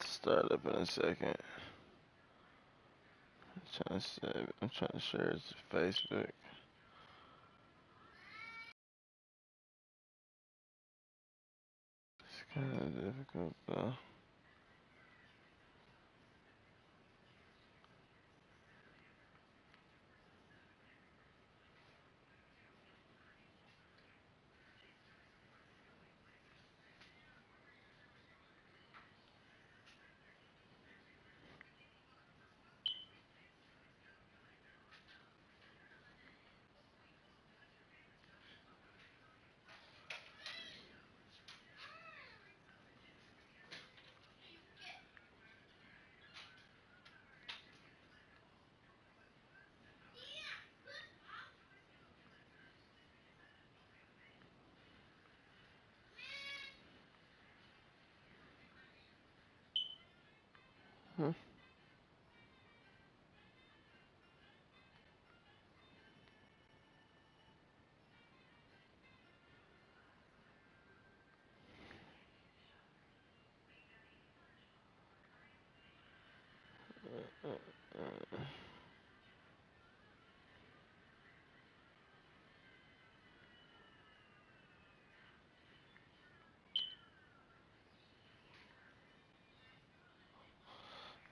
To start up in a second. I'm trying to save. I'm trying to share it to Facebook. It's kind of difficult though.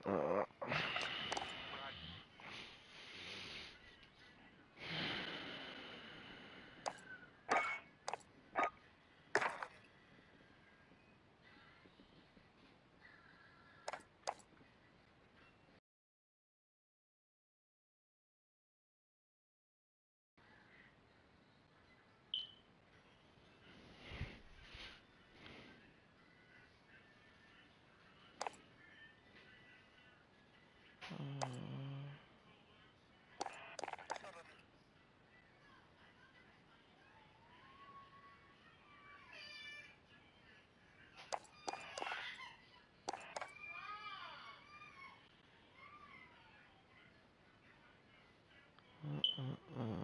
Uh, uh,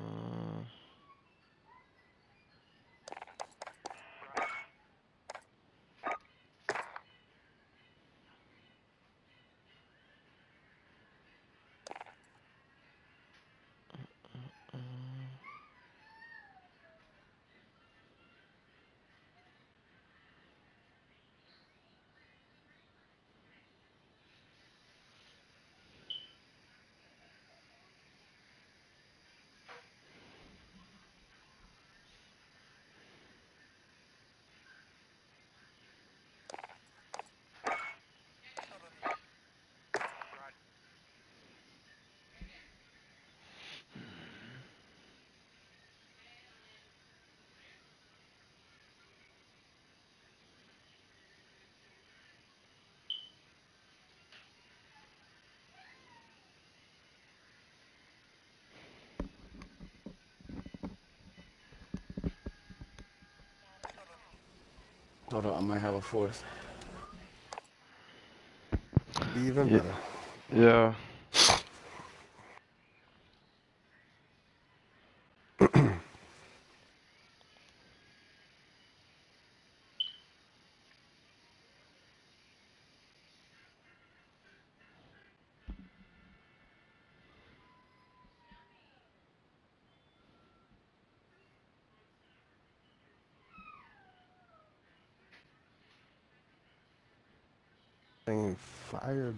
On, I might have a fourth. Even Yeah. better. Yeah. Ain't fired.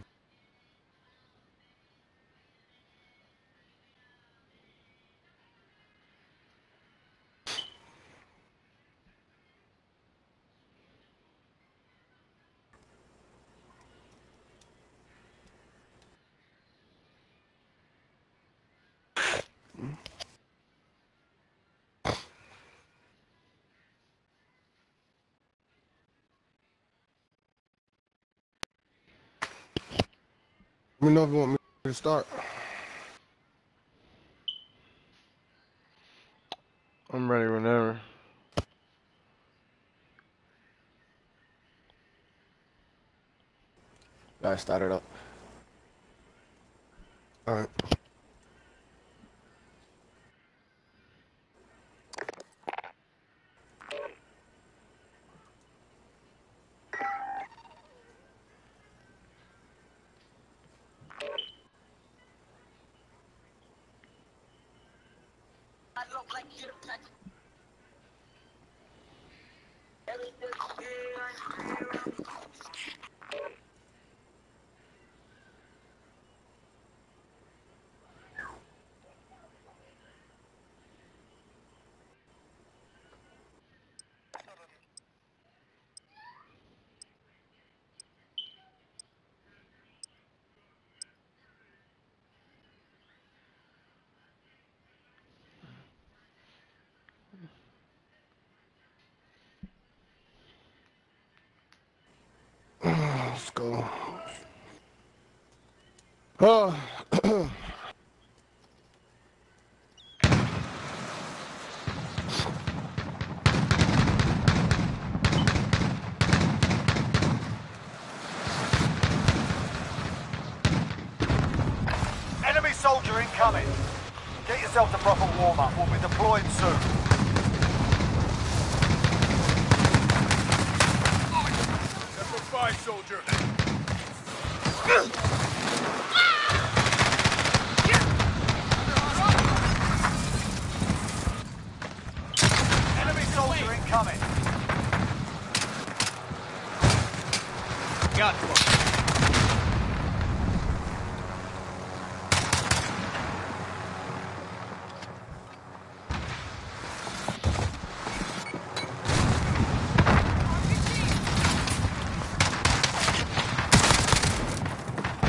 Let me know if you want me to start. I'm ready whenever. Guys, start it up. All Let's go. Oh, Enemy soldier incoming. Get yourself to proper warm-up. We'll be deployed soon. Number five soldier. Enemy soldier incoming. Got one.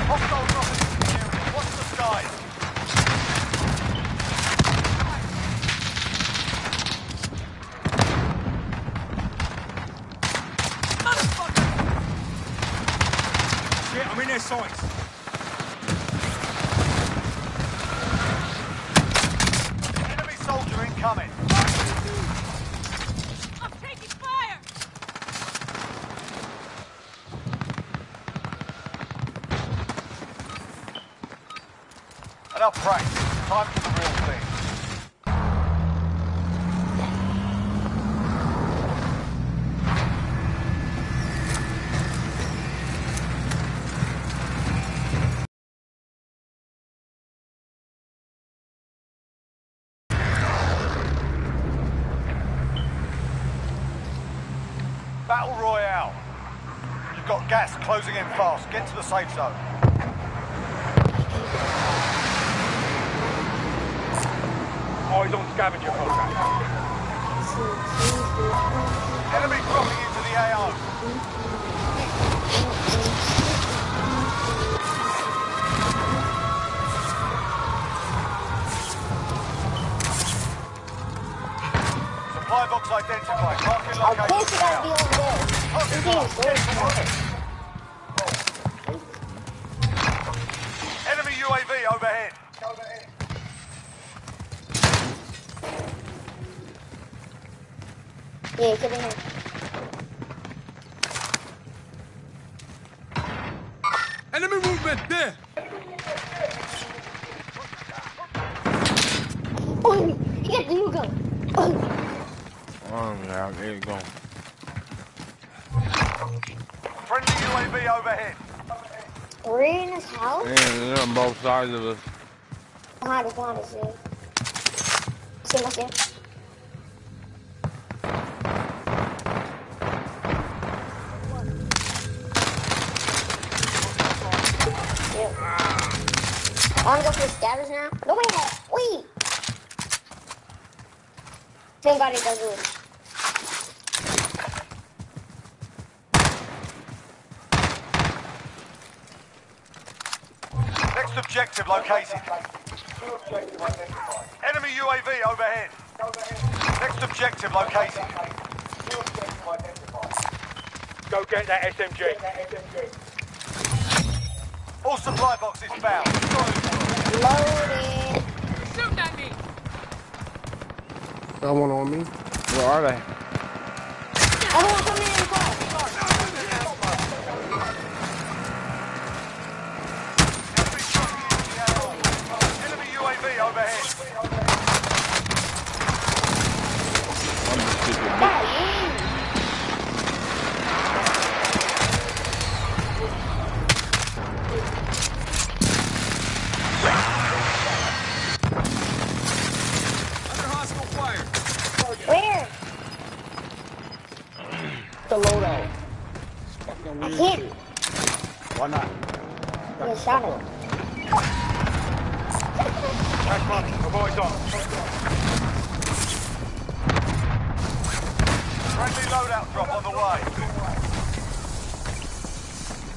Hostile dropping into the area. Watch the skies. Shit, I'm in their sights. Enemy soldier incoming. I'm taking fire! Enough practice. Time for the real thing. Battle Royale. You've got gas closing in fast. Get to the safe zone. Oh, Eyes on scavenger program. Enemy dropping into the AO. Supply box identified. Marking Of course location you gotta be now. on there. Target This is Get to work. Yeah, get in here. Enemy movement there. Oh, you got the new gun. Oh, Oh, yeah, there you go. Friendly UAV overhead. we're in his house. Yeah, they're on both sides of us. Behind us, behind us, yeah. See my see. Go for the scabbers now. No wait, wait. Somebody does it. Next objective located. Enemy UAV overhead. Next objective located. Go get that SMG. Got one on me. Where are they? Everyone come in and call. Enemy dropping into the AO. Enemy UAV overhead. I'm the stupid bitch. Yeah, Under hostile some I weird can't. shit. Why not? Get shot at. That's money. Avoid on. Friendly loadout drop on the way.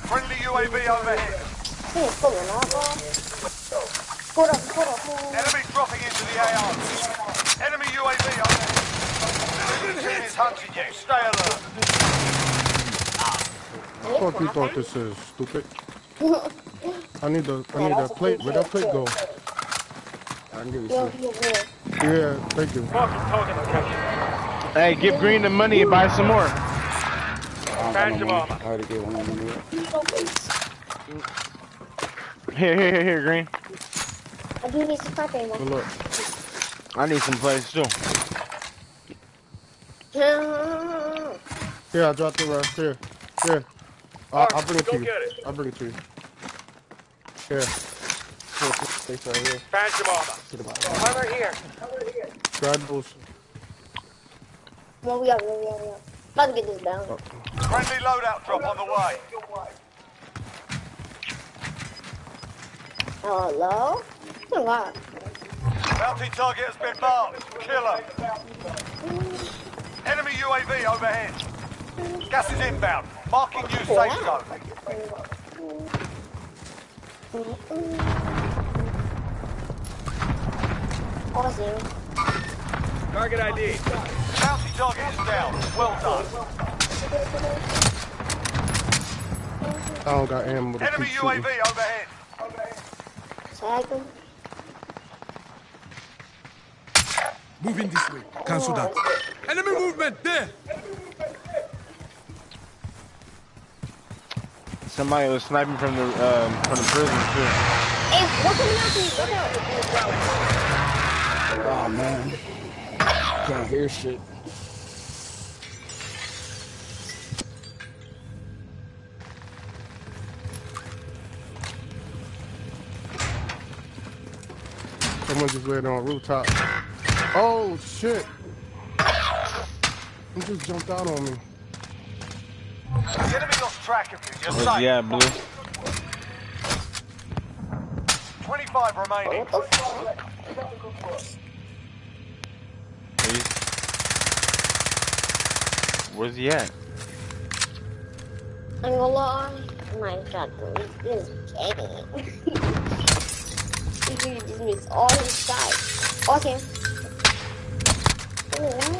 Friendly UAV overhead. He is pulling up, bro. Hold up, hold up, hold up. Enemy dropping into the AO. Enemy UAV overhead. Team is hunting you. Stay alert. What Fuck you thought this is stupid. I need the I need that plate. Where that plate go? I can give you Yo, some. yo, yo. Yeah, thank you. Marking. Hey, give Green the money and buy some more. I don't got Phantom no money. I already gave one of them. Here, here, here, here, Green. I do need some pipe ammo. Good luck. I need some plates too. Here, I dropped the rest. Here, here. I'll, I'll bring it to you. it. I'll bring it to you. Here. Here, place right here. Phantom armor. To the bottom. Armor here. Grab those. Come on, we got, we got, we got, we got. About to get this down. Oh. Friendly loadout drop on the way. Hello? Oh, wow. Bounty target has been marked. Killer. Enemy UAV overhead. Gas is inbound. Marking new safe zone. Awesome. Target ID. Bounty target is down. Well done. I don't got ammo Enemy keep shooting. UAV overhead. Tag him. Moving this way. Cancel that. Enemy movement there. Somebody was sniping from the um, from the prison too. Hey, what's coming out to you? Look out. Oh man. Can't hear shit. Someone just laid on a rooftop. Oh shit! He just jumped out on me. The enemy lost track of you. You're Where's safe. he Blue? 25 remaining. What the fuck? Where's he at? I'm gonna lie. My shotgun is kidding. This dude just missed all his sides. Okay. Oh.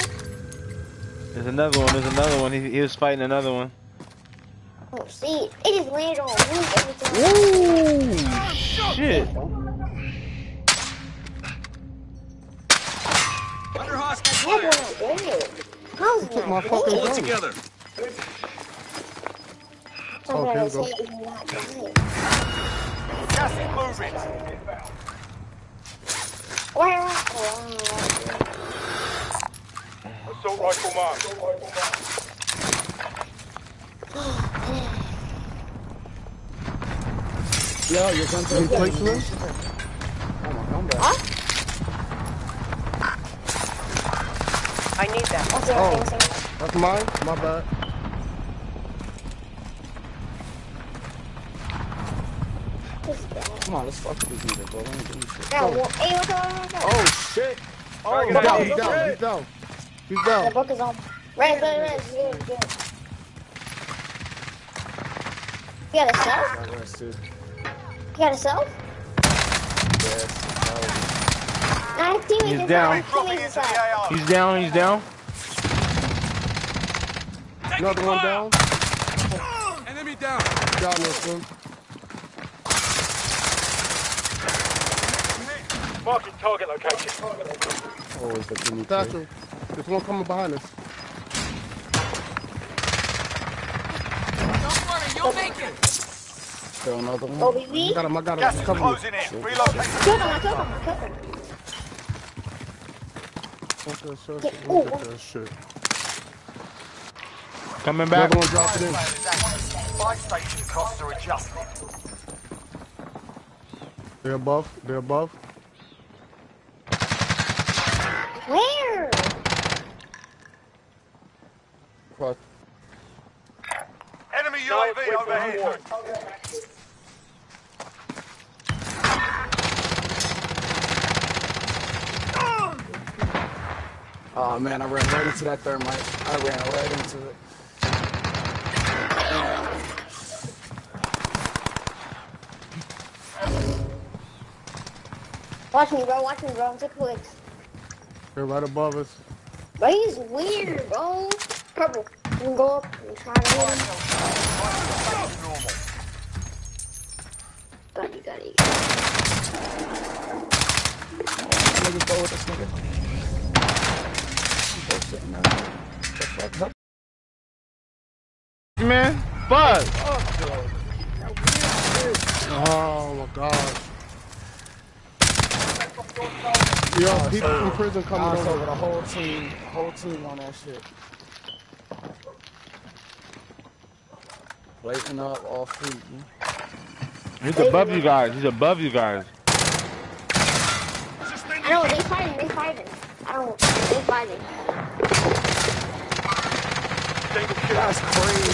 There's another one. There's another one. He, he was fighting another one. Oh, see, it just landed on the roof every time. Shit. That one not. How's it Took my not fucking dead? gun. Together. Somebody Okay, was go. hitting me not dead. Gas is moving. Where? Assault rifle marked. Yo, your gun's Any right there. placement? Oh my gun. Huh? I need that. Okay, Oh. okay, okay. That's mine? My bad. Come on, let's fuck with these niggas, bro. Let me do this shit. That one- Hey, what's up, what's up? Oh shit! Oh, He's Target down, he's down, he's down. He's down. The book is on. Red, red, red. Good, good. You got a self? got arrested. You got a self? Yes. Nah, his teammates He's down. His Dropping teammates into the inside. AO. He's down. He's down. Another one down. Enemy down. Down this one. Marking target location. Oh, it's the guinea pig. Thatcher. There's one coming behind us. Don't worry, you'll make it. Still another one. Oh, I got him, I got Gas him. is Cover me. closing in. Relocate. Killed him, I killed him, I killed him. Fuck oh, that shit. Look oh, at that shit. Coming back. other one dropped it in. Buy station costs are adjusted. They're above. They're above. Where? Cross. Enemy Enemy UAV overhead. Oh man, I ran right into that thermite. I ran right into it. Watch me, bro. Watch me, bro. I'm sick of clicks. They're right above us. Bro, he's weird, bro. Purple. You can go up and try to hit him. Normal. Got you, got you. Niggas go with this nigga. You both sitting there. The fuck up? Man, fuck. Oh my god. Yo, people from prison coming over. with a whole team, whole team on that shit. Blazing up all street. He's above you guys. He's above you guys. I know, they fighting, they fighting. I don't, they fighting. That's crazy.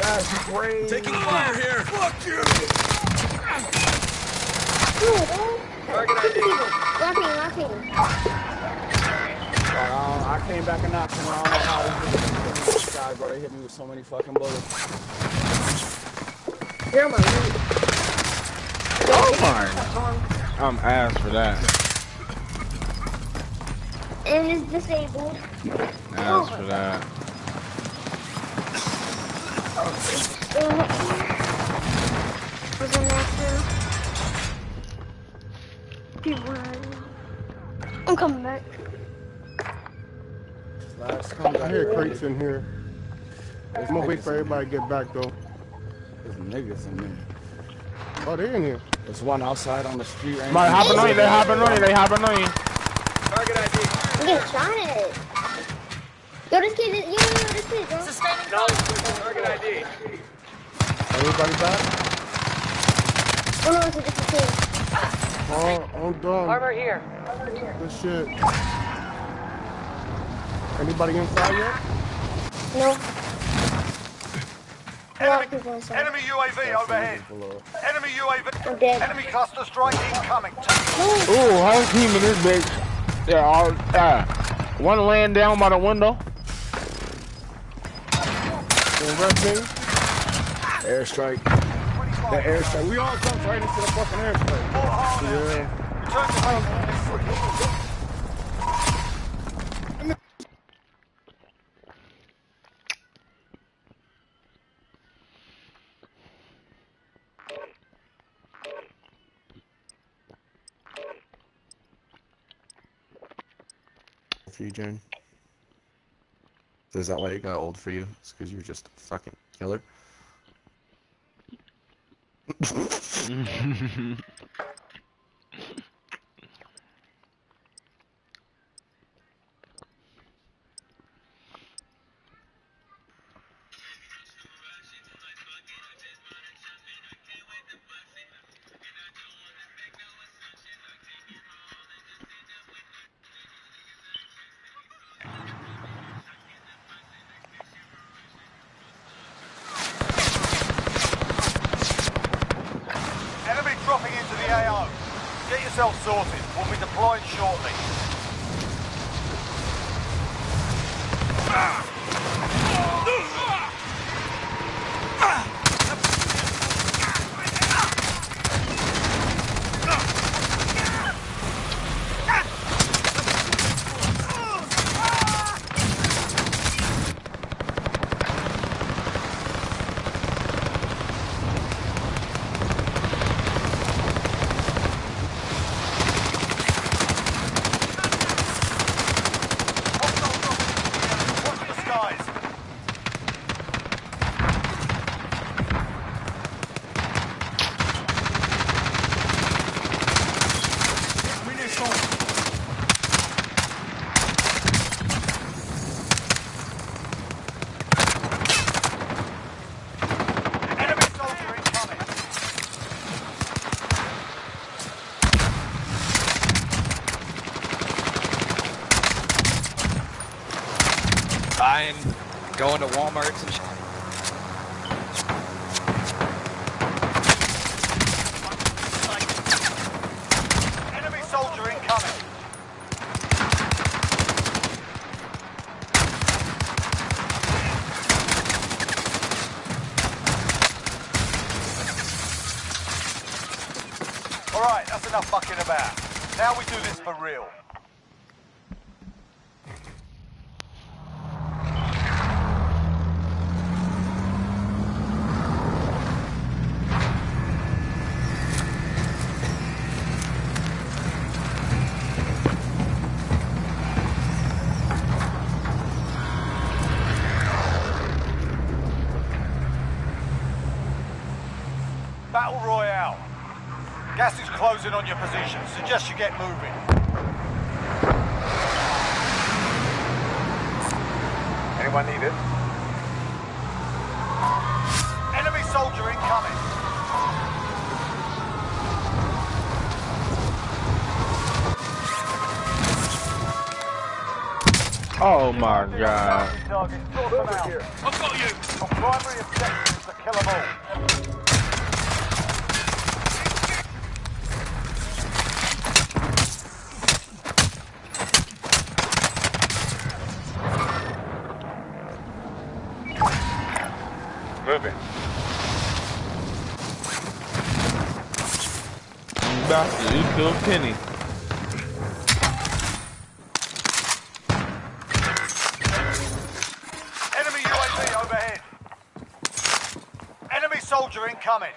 That's crazy. Taking fire here. Fuck you. Cool, bro. Target Locking, locking. Uh, I came back and knocked him. I don't know how he did. This guy, bro, they hit me with so many fucking bullets. You're my lead. Oh my. I'm ass for that. And it's disabled. Ass for that. Was in there too. I'm coming back. Last come I back. hear crates in here. I'm gonna wait for everybody to get back though. There's niggas in there. Oh, they in here. There's one outside on the street. Right Somebody now. hopping on you. They hopping on you. They hopping on you. I'm getting shot at. Yo, this kid is, yo, yo, yo, this kid, bro. Everybody back? Oh no, it's a different kid. Oh, I'm done. Armor here. Good shit. Anybody inside yet? No. A lot of Enemy, enemy UAV overhead. Enemy UAV. I'm. Enemy cluster strike incoming. Ooh, whole team in this bitch. They're all, uh, one laying down by the window. The red team? Airstrike. The airstrike. We all jumped right into the fucking airstrike. Yeah. For you, June? Is that why it got old for you? It's because you're just a fucking killer? Walmarts and shit. Alright, that's enough fucking about. Now we do this for real. Battle Royale. Gas is closing on your position. Suggest you get moving. Anyone need it? Enemy soldier incoming. Oh my god. Target, sort them out. I've got you. Our primary objective is to kill them all. Moving. You penny. Enemy UAV overhead. Enemy soldier incoming.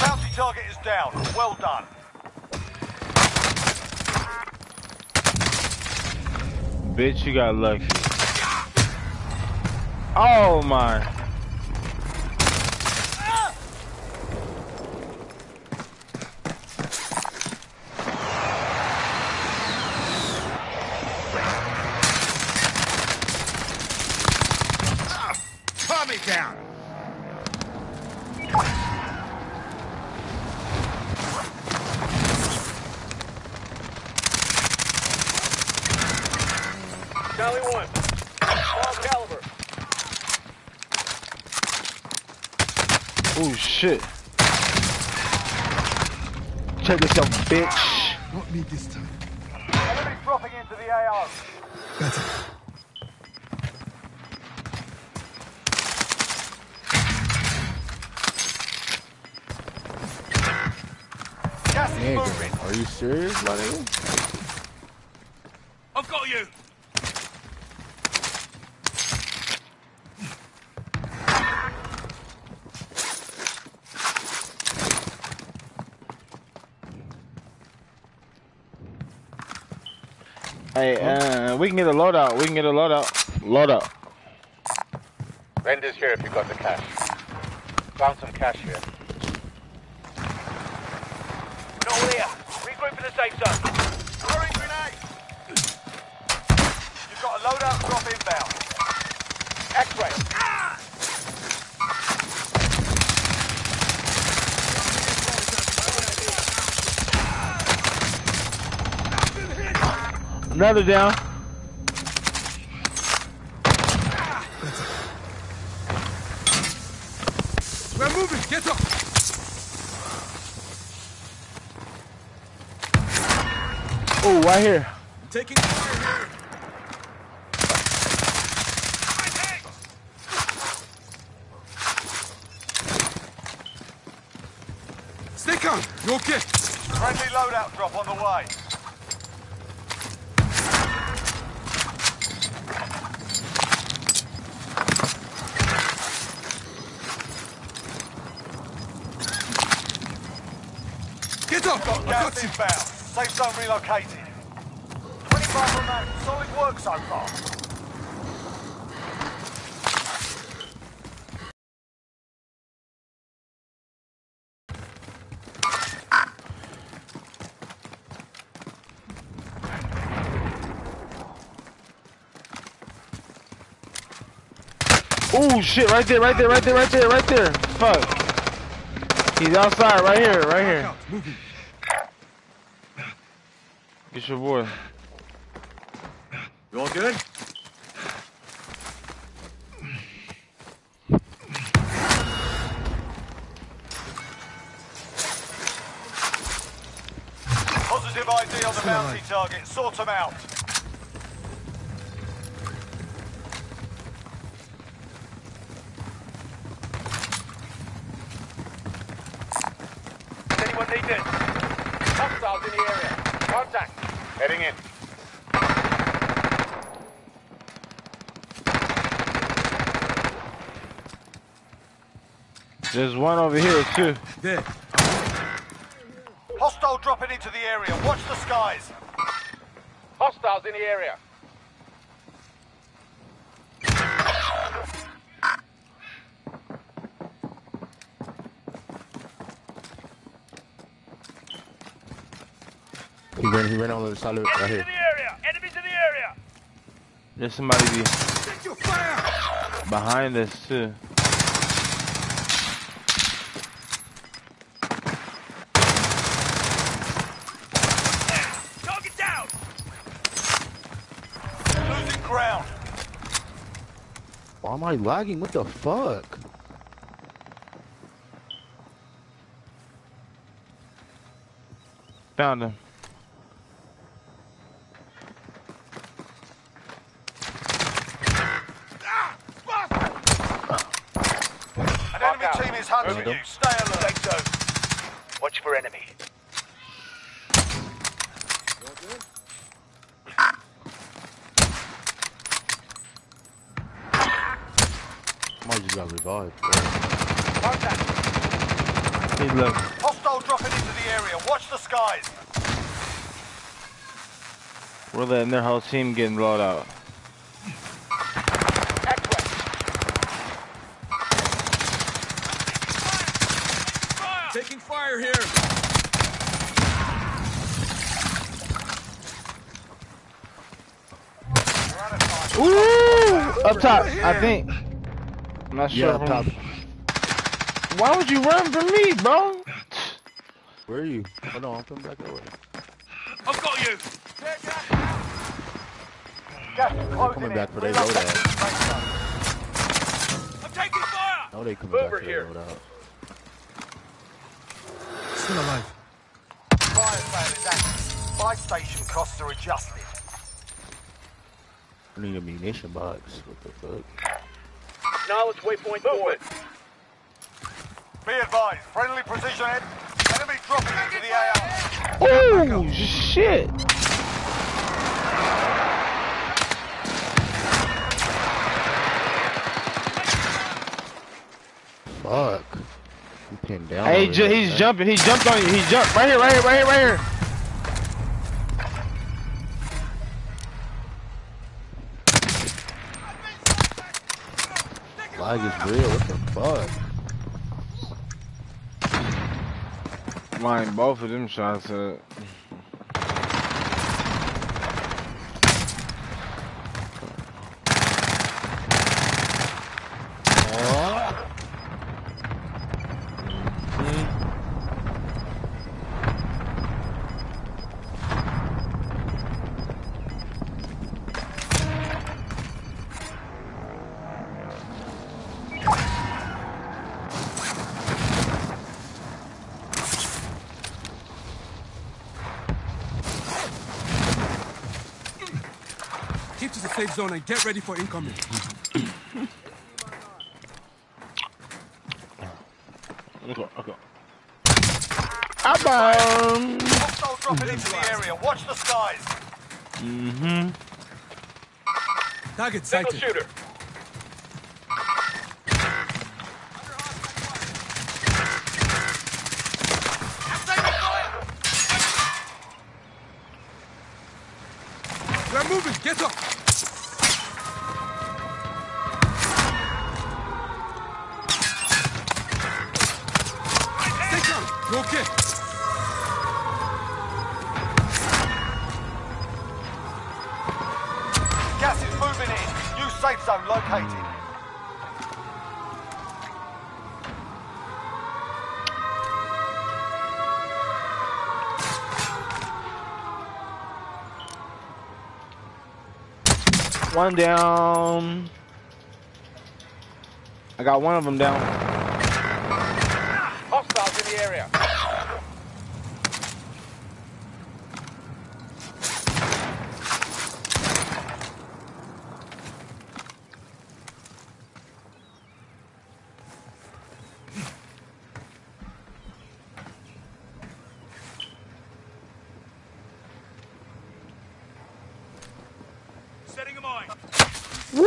Bounty target is down. Well done. Bitch, you got lucky. Oh my. Calm me down. Charlie 1. Small caliber. Oh shit. Check this out, bitch. Not me this time. Enemy dropping into the AO. Better. Gas is moving. Nigga, are you serious, my nigga? I've got you. Hey, uh, we can get a loadout. We can get a loadout. Loadout. Vendors here if you got the cash. Found some cash here. Not all here. Regroup in the safe zone. Throwing grenade! You've got a loadout drop inbound. X-ray. Another down. Moving. Get up. Oh, right here. Taking fire here. Stay calm. You okay? Friendly loadout drop on the way. Get. Got gas got you. inbound. Safe zone relocated. 25 remain. Solid work so far. Oh shit, right there, right there, right there, right there, right there. Fuck. He's outside, right here, right here. Moving. Your. You all good? Positive ID on the bounty target. Sort them out. Does anyone need this? Hostiles in the area. Contact. Heading in. There's one over here too. There. Hostile dropping into the area. Watch the skies. Hostiles in the area. He ran, he ran on the side of it right here. area. Enemies in the area. There's somebody be Take your fire! behind us too. Target down. Losing ground. Why am I lagging? What the fuck? Found him. An enemy team is hunting you. Stay alert. Watch for enemy. Might just got revived. bro. Contact. He's low. Hostile dropping into the area. Watch the skies. We're letting their whole team getting blowed out. X-ray. Taking fire here. Ooh! Up top, I think. I'm not sure. Yeah, if up I'm- top. Why would you run from me, bro? Where are you? Hold on, I'm coming back over. I've got you. Gas is closing coming back for their Relocate loadout. to the safe zone. I'm taking fire. No, they coming Over back for here. their loadout. Still alive. Fire sale is active. Buy station costs are adjusted. I need a munition box. What the fuck? Knowledge waypoint forward. Be advised. Friendly precision head. Enemy dropping into the AR. Oh shit! Fuck. You pinned down. Hey, over he's jumping. He jumped on you. He jumped right here, right here, right here, right here. Lag is real. What the fuck? Mine, both of them shots. Uh, Keep to the safe zone and get ready for incoming. okay, okay. Abam. Dropping into the area. Watch the skies. Mm-hmm. Target Single sighted. shooter. We're moving. Get up. One down. I got one of them down. Hostiles in the area. Setting a mine. Woo!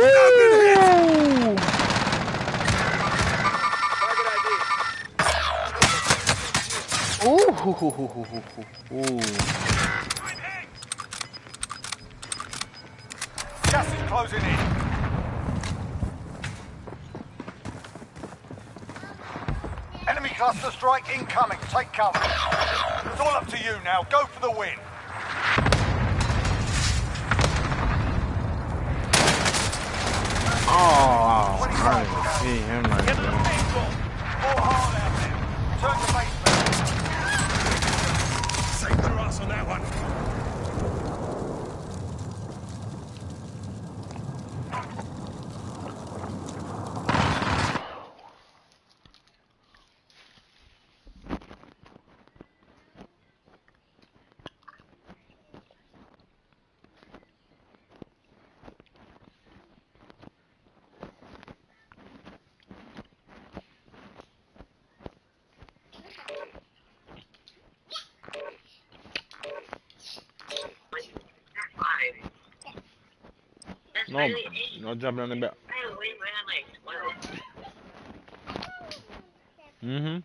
Target ID. Ooh, hoo, hoo. Ooh. Gas is closing in. Enemy cluster strike incoming. Take cover. It's all up to you now. Go for the win. Oh, I see him like Get to the that. On that one. No, no jumping on the back. Mm-hmm.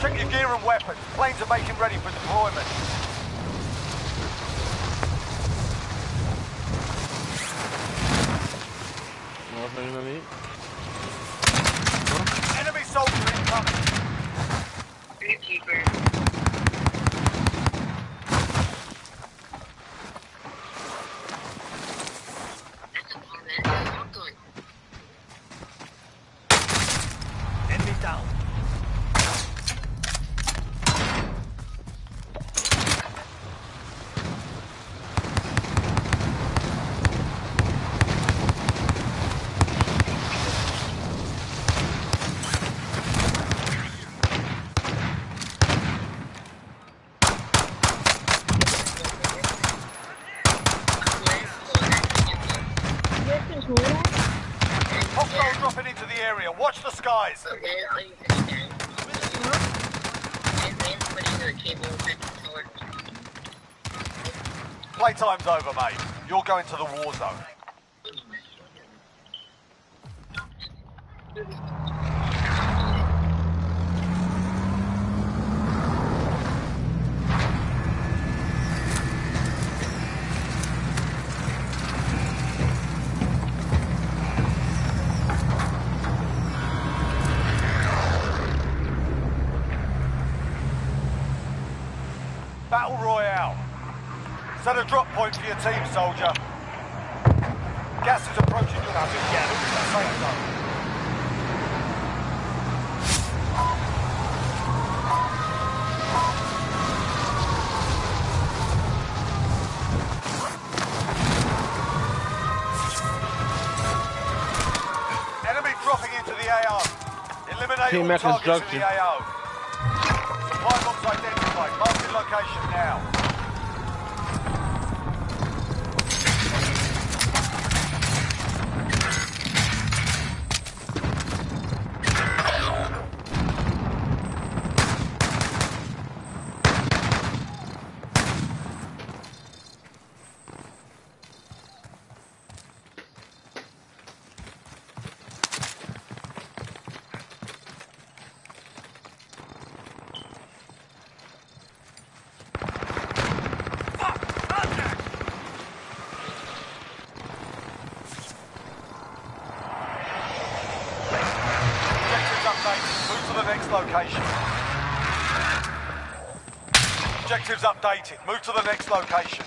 Check your gear and weapons. Planes are making ready for deployment. Enemy soldier incoming. Enemy down. Hostile dropping into the area. Watch the skies. Playtime's over, mate. You're going to the Team all Move to the next location.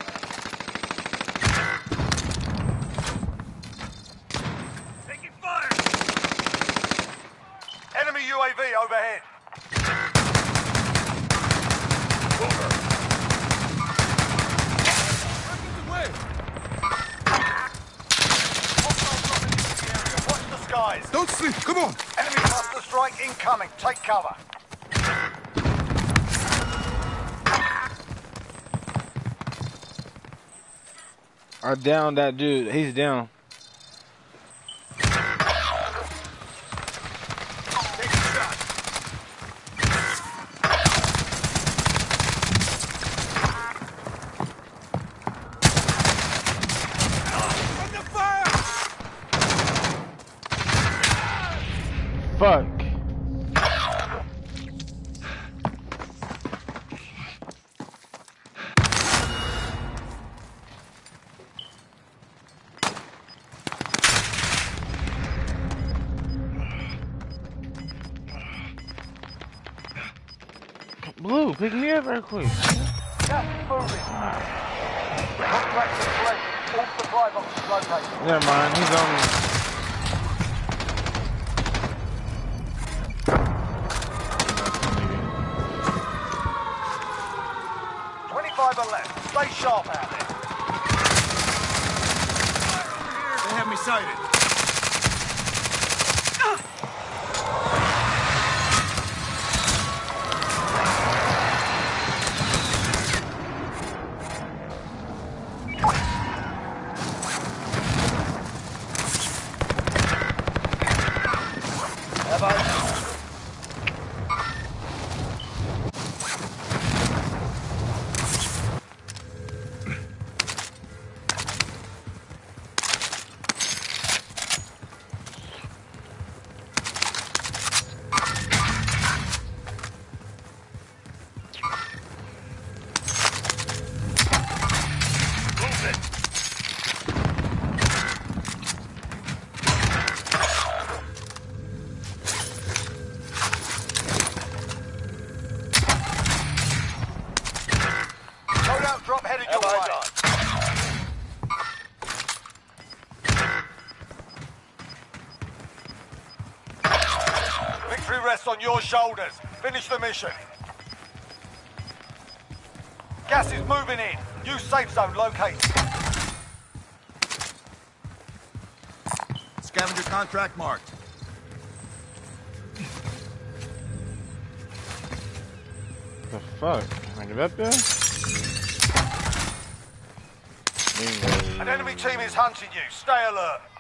Taking fire! Enemy UAV overhead. Away. Watch the skies. Don't sleep. Come on. Enemy cluster strike incoming. Take cover. I downed that dude. He's down. Pick shoulders. Finish the mission. Gas is moving in. New safe zone located. Scavenger contract marked. The fuck? Can I get up there? An enemy team is hunting you. Stay alert.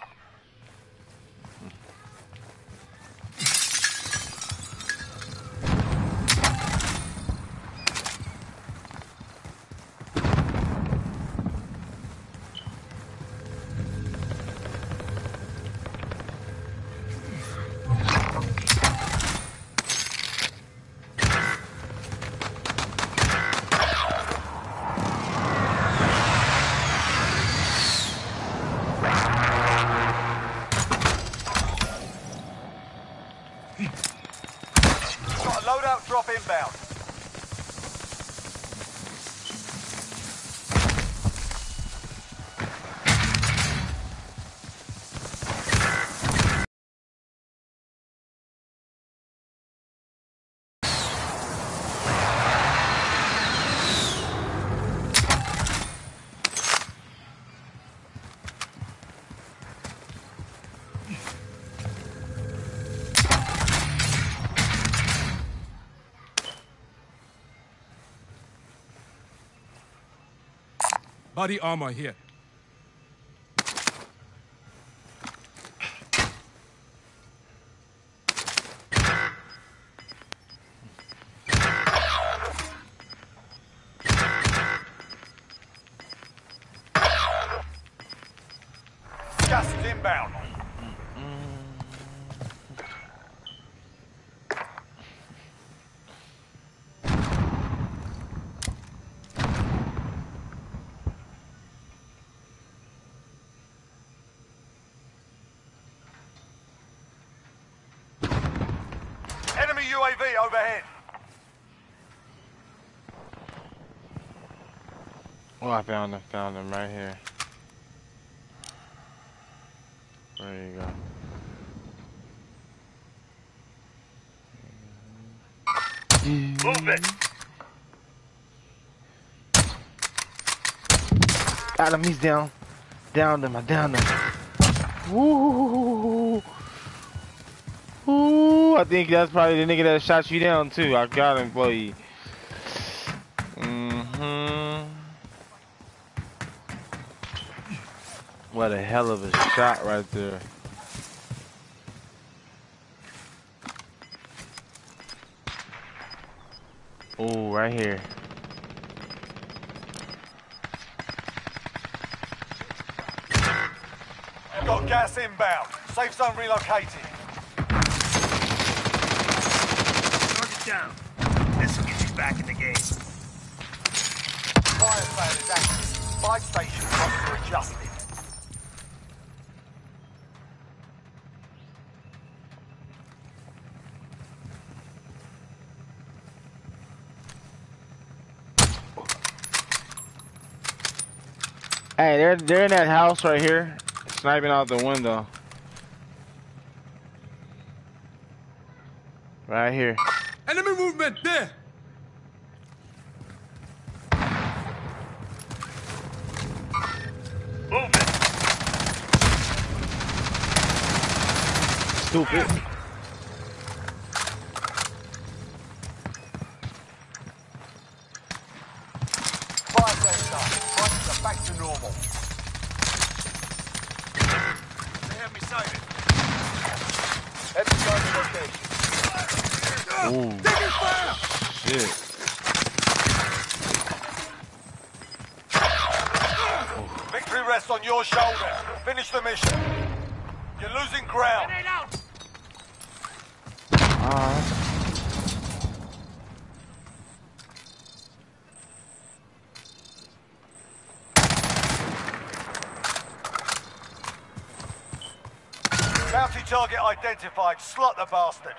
Body armor here. UAV overhead. Oh, I found him. Found him right here. There you go. Move it. Got him. He's down. Downed him. I downed him. Woo. I think that's probably the nigga that shot you down too. I got him for you. Mm-hmm. What a hell of a shot right there. Oh, right here. Got gas inbound. Safe zone relocated. Down. This will get you back in the game. Fire sale is active. Buy station costs are adjusted. Hey, they're they're in that house right here, sniping out the window. Right here. Enemy movement there. Movement. Stupid. The bastard.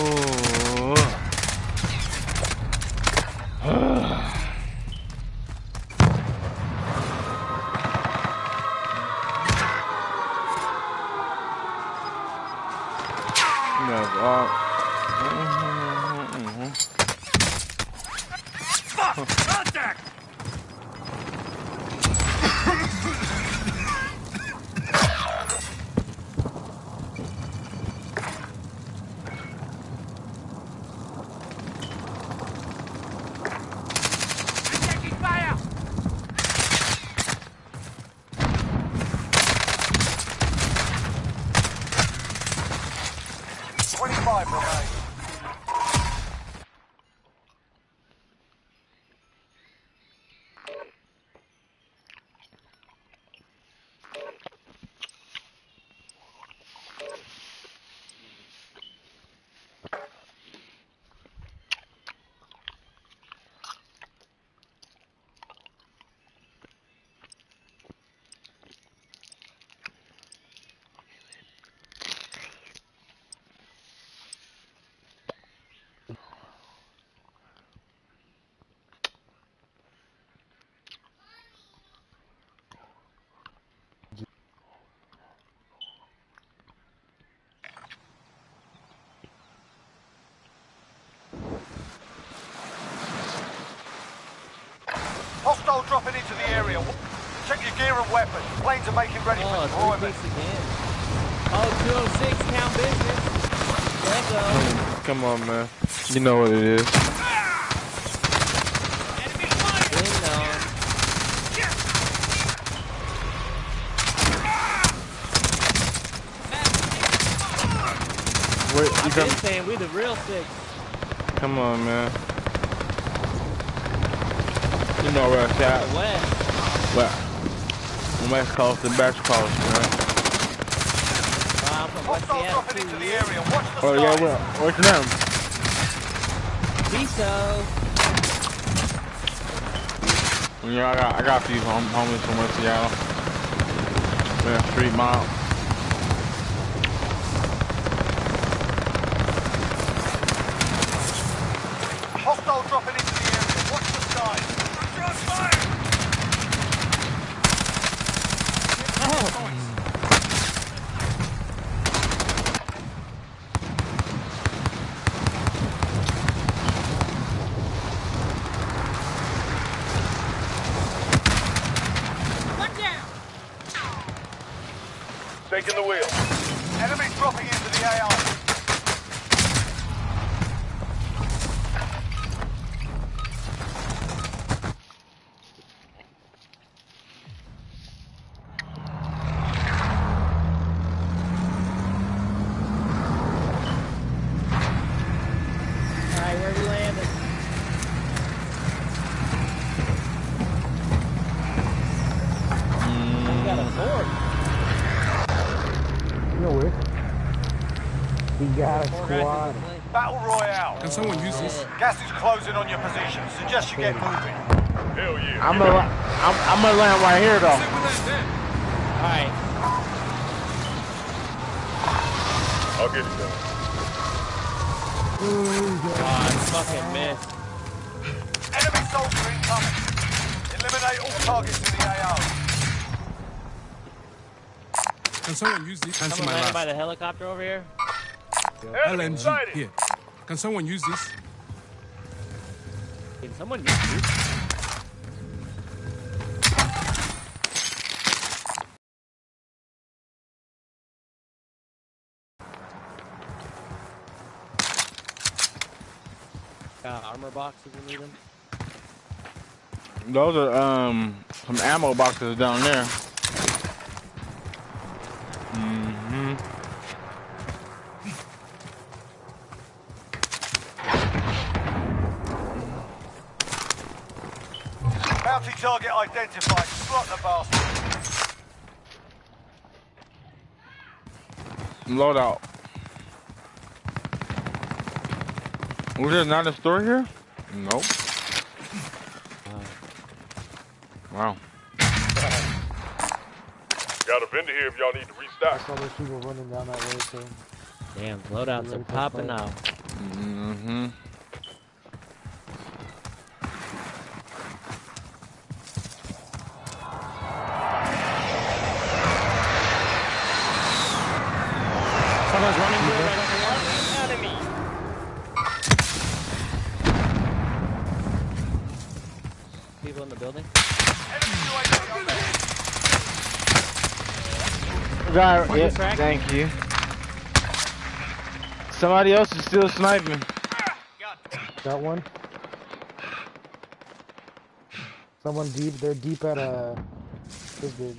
ooh. No, uh, mhm, mhm, mhm. Fuck! Contact! Taking fire! 25 remain. Hostile dropping into the area. Check your gear and weapons. Planes are making ready for oh, deployment. Oh, 206 town business. Let's go. Come on, man. You know what it is. Enemy fire! Ding dong. Wait, you I've been saying we the real six. come on, man. You know where it's at. West. Well, West Coast and West Coast, man. I'm Hostiles dropping into the area. Watch the Oh yeah, skies. well, what's your name? Piso. Yeah, I got I got a few hom homies from West Seattle. Yeah, street mile. Hostile dropping into the area. Watch the skies. Taking the wheel. Enemies dropping into the AO. Alright, where we landing? We got a fort. No way. We got a Four guys in squad. the plane. Battle Royale. Can someone use this? Gas is closing on your position. Suggest you get moving. Hell yeah. I'm gonna I'm, I'm gonna land right here though. Say we land. Alright. I'll get it done. Oh, I fucking missed. Enemy soldier incoming. Eliminate all targets in the AO. Can someone use this? Cancel Someone my landed by last. the helicopter over here. Enemy LNG. sighted. Here. Can someone use this? Boxes we need them. Those are um some ammo boxes down there. hmm Bounty target identified. Slot the bastard. Loadout. Was there not a store here? Nope. Wow. Got a vendor here if y'all need to restock. I saw those people running down that way too. Damn, loadouts are popping out. Mm-hmm. Someone's running through right over here. Enemy. People in the building. Enemy UAV overhead. Got One yeah, thank you. Somebody else is still sniping. Got one. Someone deep. They're deep at uh this bridge.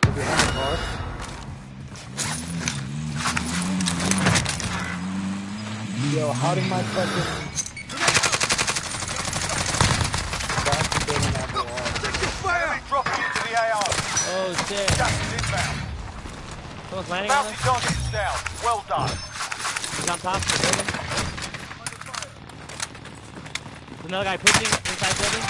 They're behind the car. Yo, how did my fucking That's the building after all. Enemy dropping into the AO. Oh shit. Gas is inbound. Someone's landing on Bounty us. target is down. Well done. He's on top of the building. There's another guy pushing inside building.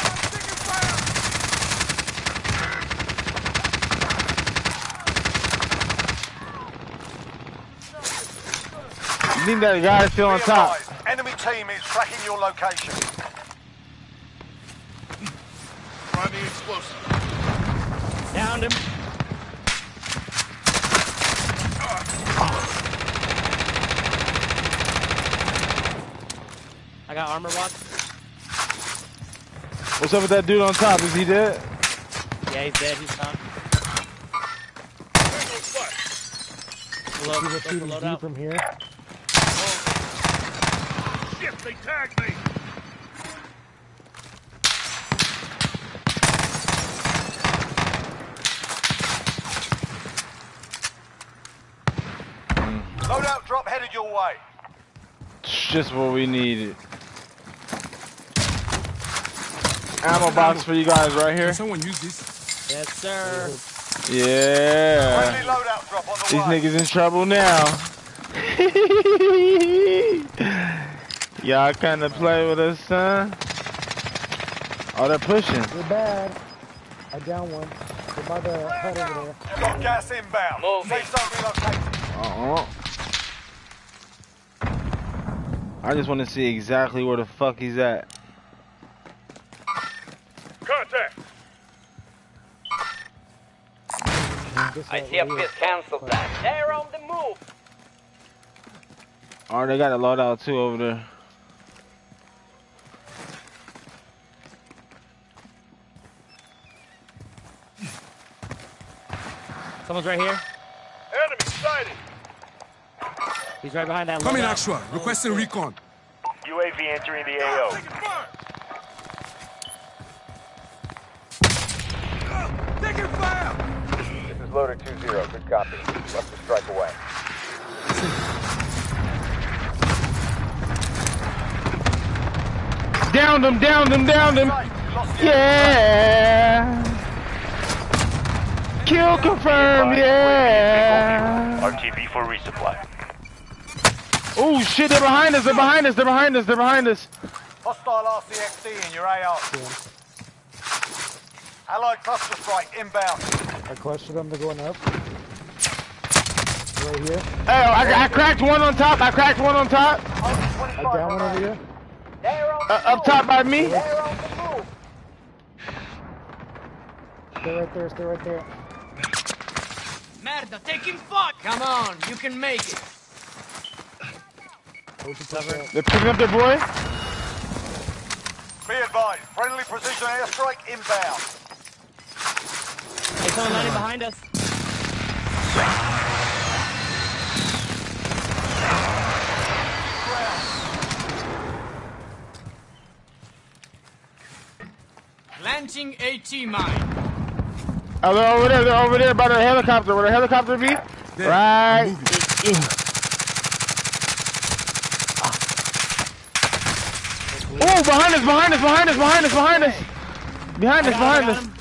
You think that guy is still on top? Enemy team is tracking your location. Find the explosive. Downed him. Armor box. What's up with that dude on top? Is he dead? Yeah, he's dead. He's down. Load, People load, shooting load deep from here. Shit, they tagged me. Loadout drop headed your way. It's just what we needed. Ammo box for you guys right Can here. someone use this? Yes, sir. Yeah. Friendly loadout drop on the These niggas in trouble now. Y'all kinda play with us, son? Oh, they're pushing. They're bad. I down one. They're by the hut over there. Got gas inbound. Move Safe zone relocated. Uh-uh. I just want to see exactly where the fuck he's at. Contact. This I see a right here. piece cancelled that. They're on the move. Oh, they got a loadout too over there. Someone's right here. Enemy sighted. He's right behind that Coming, loadout. Actual. Requesting recon. UAV entering the AO. Loader 2-0. Good copy. Left to strike away. Down them, down them, down them! Yeah. Kill confirmed, yeah. RTB for resupply. Oh shit, they're behind us, they're behind us, they're behind us, they're behind us. Hostile RCXD in your AO. Allied cluster strike inbound. I clustered them. They're going up. Right here. Hey, I, I cracked one on top, I cracked one on top. Only I 25 down one over here. They're on Uh, up top by me. They're on the. Stay right there. Stay right there. Merda, taking fuck. Come on, you can make it. They're picking up their boy. Be advised. Friendly precision airstrike inbound. Hey, someone landing behind us. Planting AT mine. Oh, they're over there, they're over there by the helicopter, where the helicopter be. There, Right. Oh, behind us, behind us, behind us, behind us, behind us. Behind us, I got behind him, us.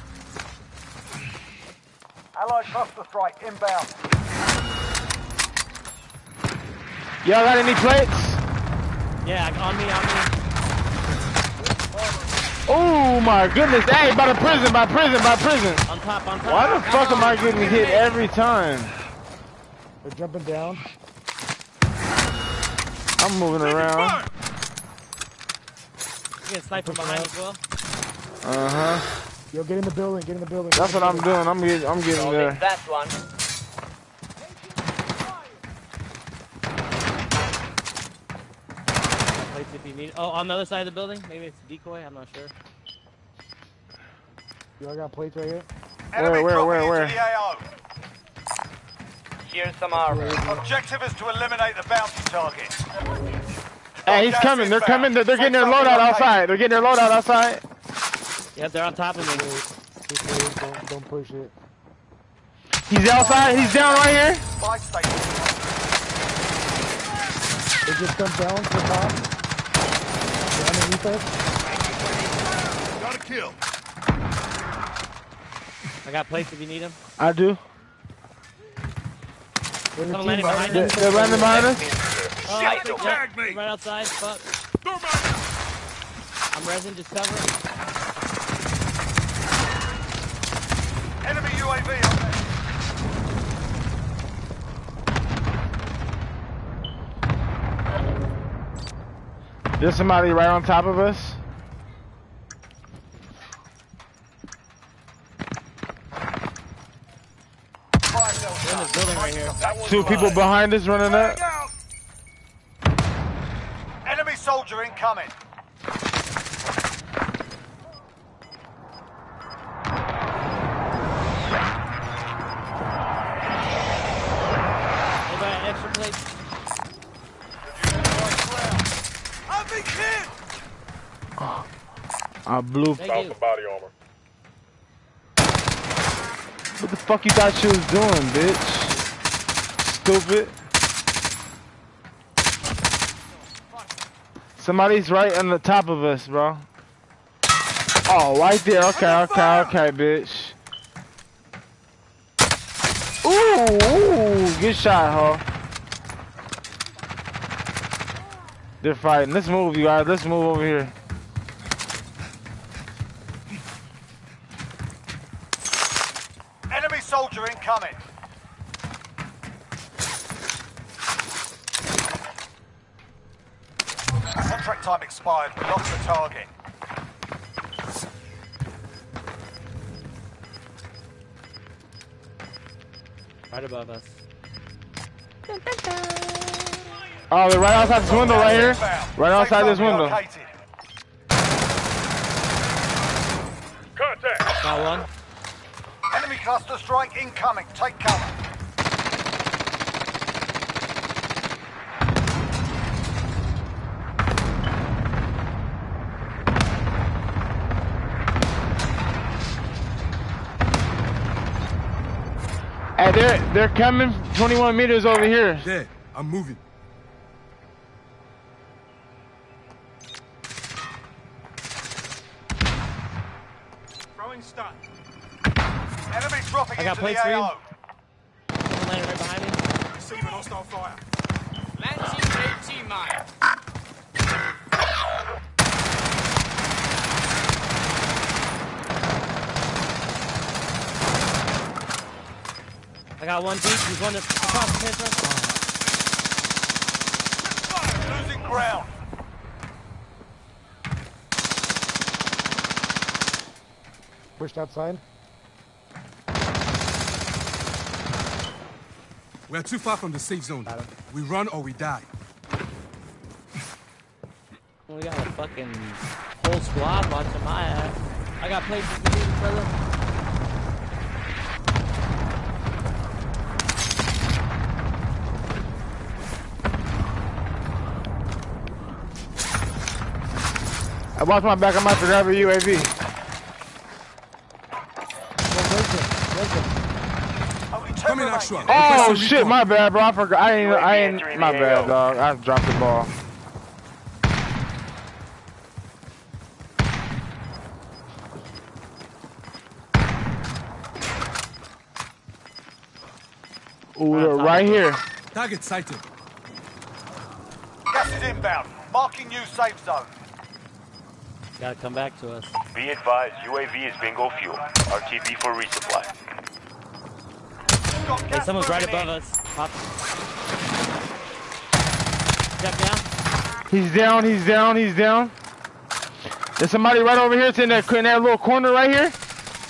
Got him. Allied cluster strike inbound. Y'all got any plates? Yeah, on me, on me. Oh my goodness. Hey, by the prison, by prison, by prison. On top, on top. Why the fuck am I getting hit every time? They're jumping down. I'm moving around. You get sniped from behind as well. Uh huh. Yo, get in the building. Get in the building. That's what I'm doing. I'm getting, I'm getting Solving there. that one. Plates if you need. Oh, on the other side of the building. Maybe it's decoy. I'm not sure. Yo, I got plates right here. Enemy where, dropping where, where? the AO. Here's some armor. Objective is to eliminate the bounty target. Hey, he's coming. They're coming. They're, they're getting their loadout outside. They're getting their loadout outside. Yep, they're on top of me. Just wait. Don't, don't push it. He's outside. He's down right here. Buy. They just jumped down to the top. They're underneath us. Got a kill. I got plates if you need them. I do. There's a Someone team landing right behind They're, us. they're running behind us. Oh, Shit, I don't tag me. Right outside. Fuck. I'm resin. Just cover Enemy UAV on there. There's somebody right on top of us. Fire cell They're in this building right here. That one's Two people behind us running up. Out. Enemy soldier incoming. I blew. Thank you. body armor. What the fuck you thought you was doing, bitch? Stupid. Somebody's right on the top of us, bro. Oh, right there. Okay, okay, okay, bitch. Ooh, ooh, good shot, huh? They're fighting. Let's move, you guys. Let's move over here. Enemy soldier incoming. Contract time expired. We lost the target. Right above us. Oh, they're right outside this window right here. Right outside this window. Contact. Got one. Enemy cluster strike incoming. Take cover. Hey, they're they're coming 21 meters over here. There, I'm moving. Throwing stun. Enemy dropping I got into plates for you. AO. Someone landed right behind me. Receiving hostile fire. Launching AT mine. I got one deep. He's one that's across the panther. Losing ground. Pushed outside. We're too far from the safe zone. We run or we die. We got a fucking whole squad watching my ass. I got places to do, brother. I watch my back. I'm about to grab a UAV. Only 10 Coming, remain. Ashwa. Oh shit, my bad, bro. I forgot. I ain't. I ain't. My bad, dog. I dropped the ball. Ooh, right here. Target sighted. Gas is inbound. Marking new safe zone. Gotta come back to us. Be advised, UAV is bingo fuel. RTB for resupply. Got Hey, someone's right above in. us. Pop. Step down. He's down. He's down. He's down. There's somebody right over here. It's in that in that little corner right here.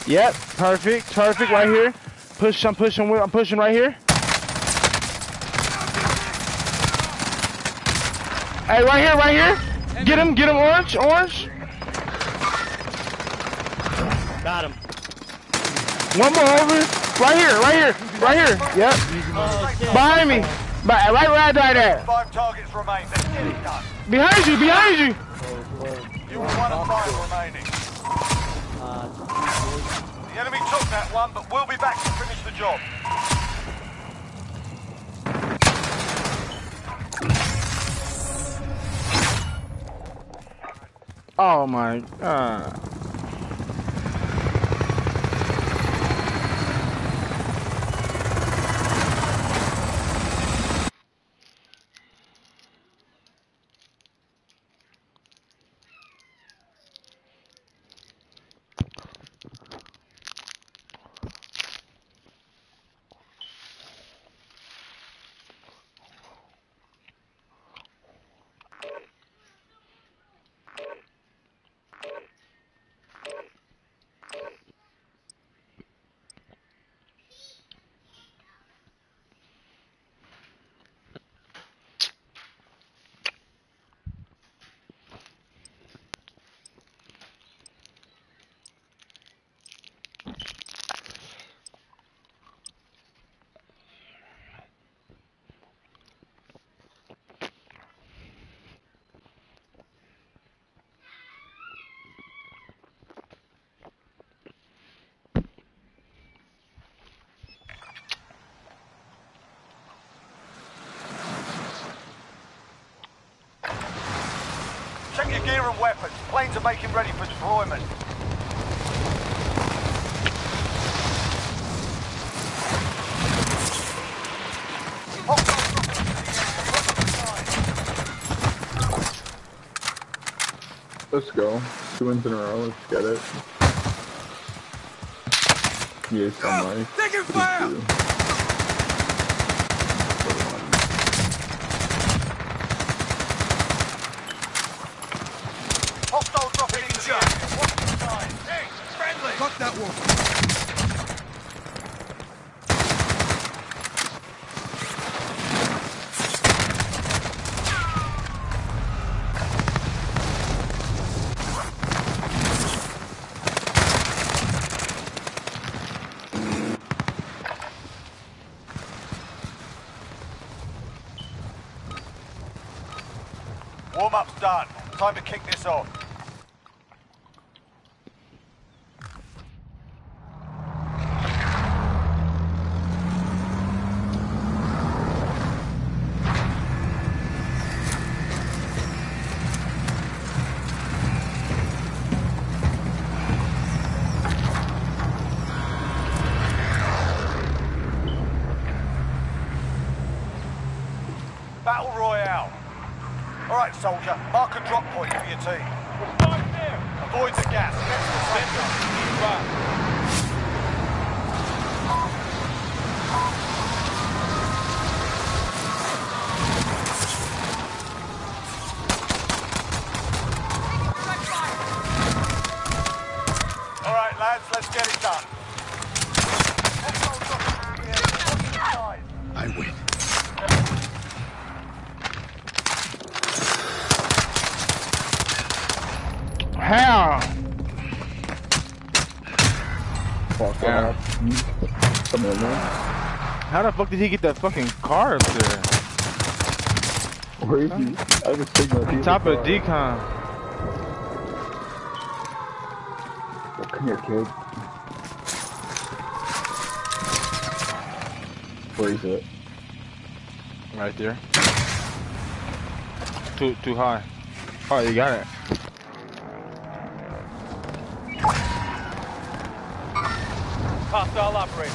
Yep. Perfect. Perfect. Right here. Push. I'm pushing. I'm pushing right here. Hey, right here. Right here. Get him. Get him. Orange. Orange. Got him. One more over. Right here. Right here. Right here. Yep. Oh. Behind me. By, right where I died at. Five targets remain. Let's get it done. Behind you. Behind you. You were one of five remaining. Uh, The enemy took that one, but we'll be back to finish the job. Oh my god. gear and weapons. Planes are making ready for deployment. Let's go. Two wins in a row. Let's get it. Yeah, somebody. Taking fire! All right, lads, let's get it done. I win. How? Fuck Yeah. Come on, man. How the fuck did he get that fucking car up there? Where is he? I just signaled you. Top of decon. Here, kid. Where is it? Right there. Too too high. Oh, you got it. Hostile operator.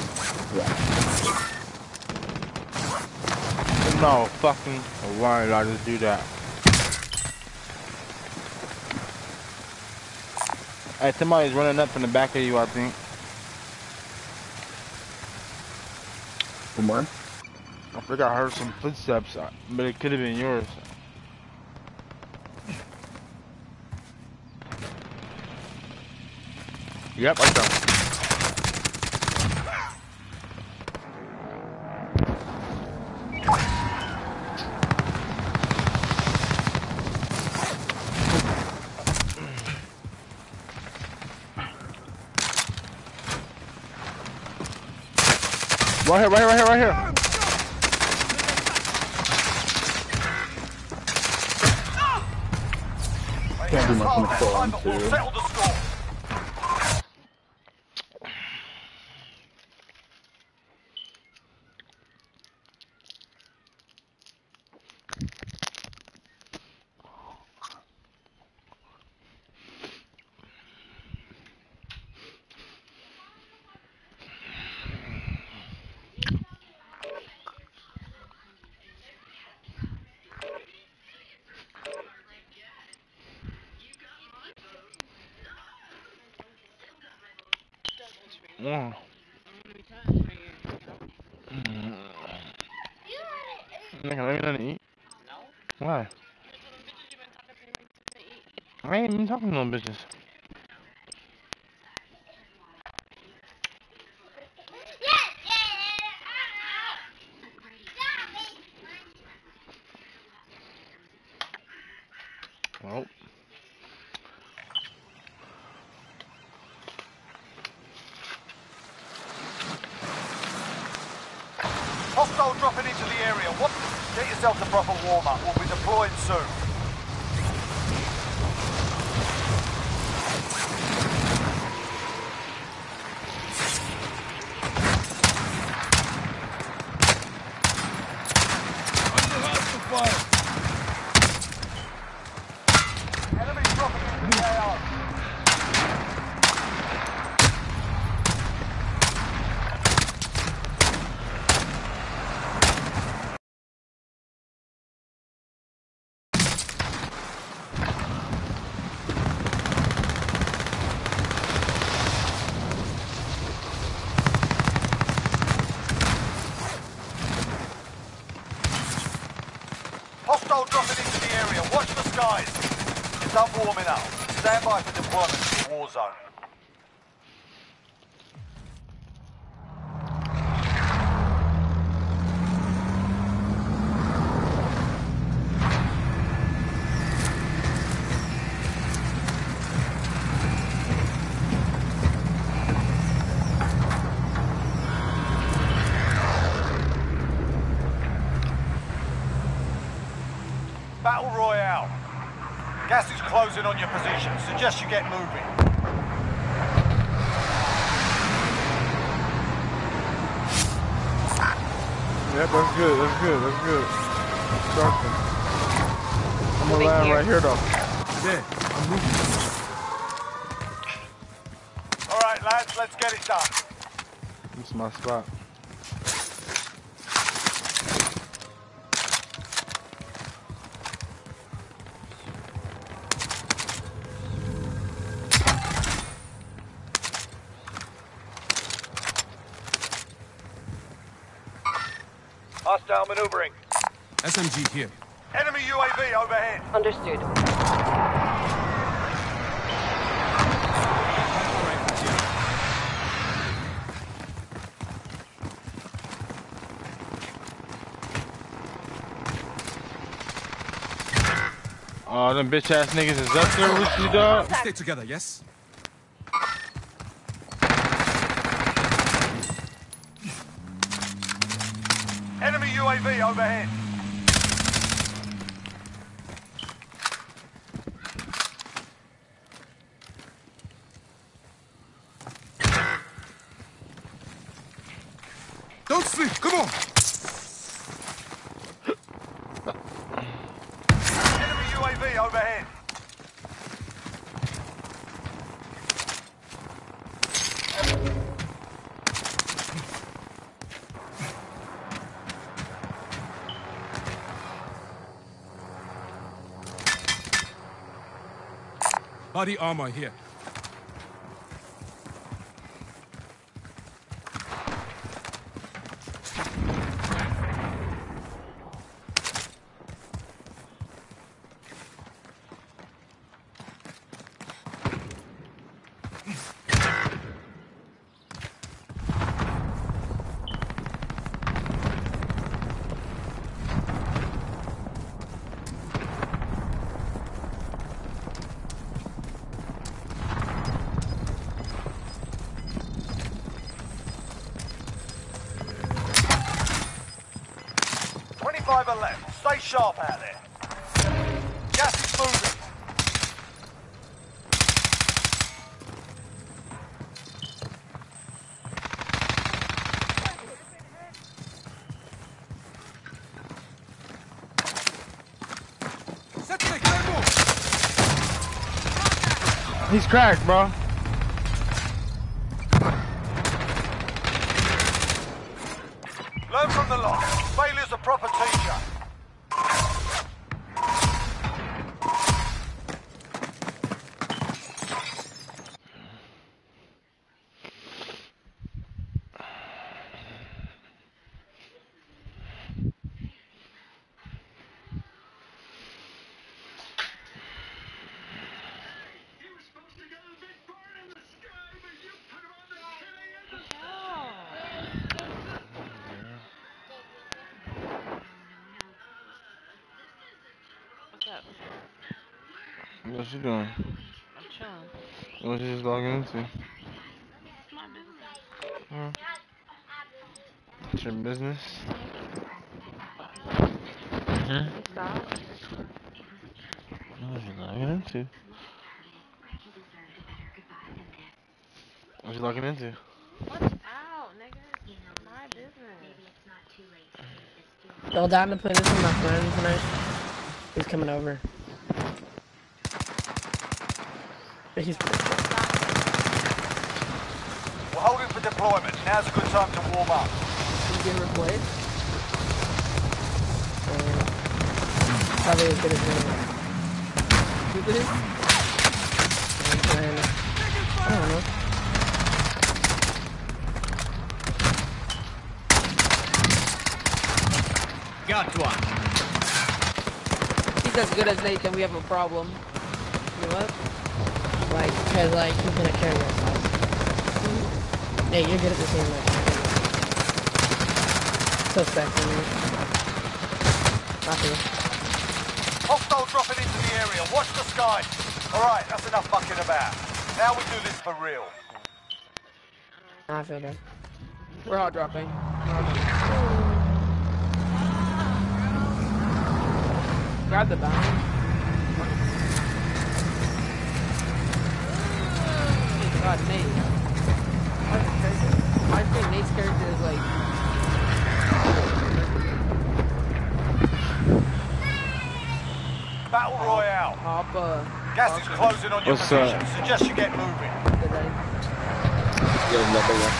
No fucking. Why did I just do that? Hey, somebody's running up from the back of you, I think. From where? I think I heard some footsteps, uh, but it could have been yours. Yep, I got. Right here, right here, right here, right here. Can't do much in the Time, storm, but too. settle the score. Mm. Nigga, let me nothing to eat. Why? Even talking to no SMG here. Enemy UAV overhead. Understood. Oh, them bitch ass niggas is up there with you, dog. We stay together, yes? Enemy UAV overhead. Don't sleep. Come on. Enemy UAV overhead. Body armor here. Twenty-five are left. Stay sharp out there. Gas is moving. Set me, Claymore. He's cracked, bro. What you doing? I'm chilling. What you just logging into? It's my business. Hmm. It's your business. Hmm? What you logging into? What you logging into? What's out, nigga? It's my business. Y'all down to play this with my friend tonight? He's coming over. Yeah, He's We're holding for deployment. Now's a good time to warm up. he's getting replaced. Uh, probably as good as me. Who did it? I'm. I don't know. Got one. He's as good as Nathan. We have a problem. him up. Like, cause like he's gonna carry us. Hey, you're good at this game, like. Suspect for me. Not you. Hostile dropping into the area. Watch the sky. All right, that's enough fucking about. Now we do this for real. I feel bad. We're hot dropping. We're hot dropping. Grab the bounty. Nate. Why think Nate's character is like Battle Royale. Papa? Gas is closing on your What's up? Suggest you get moving. Yo, number one.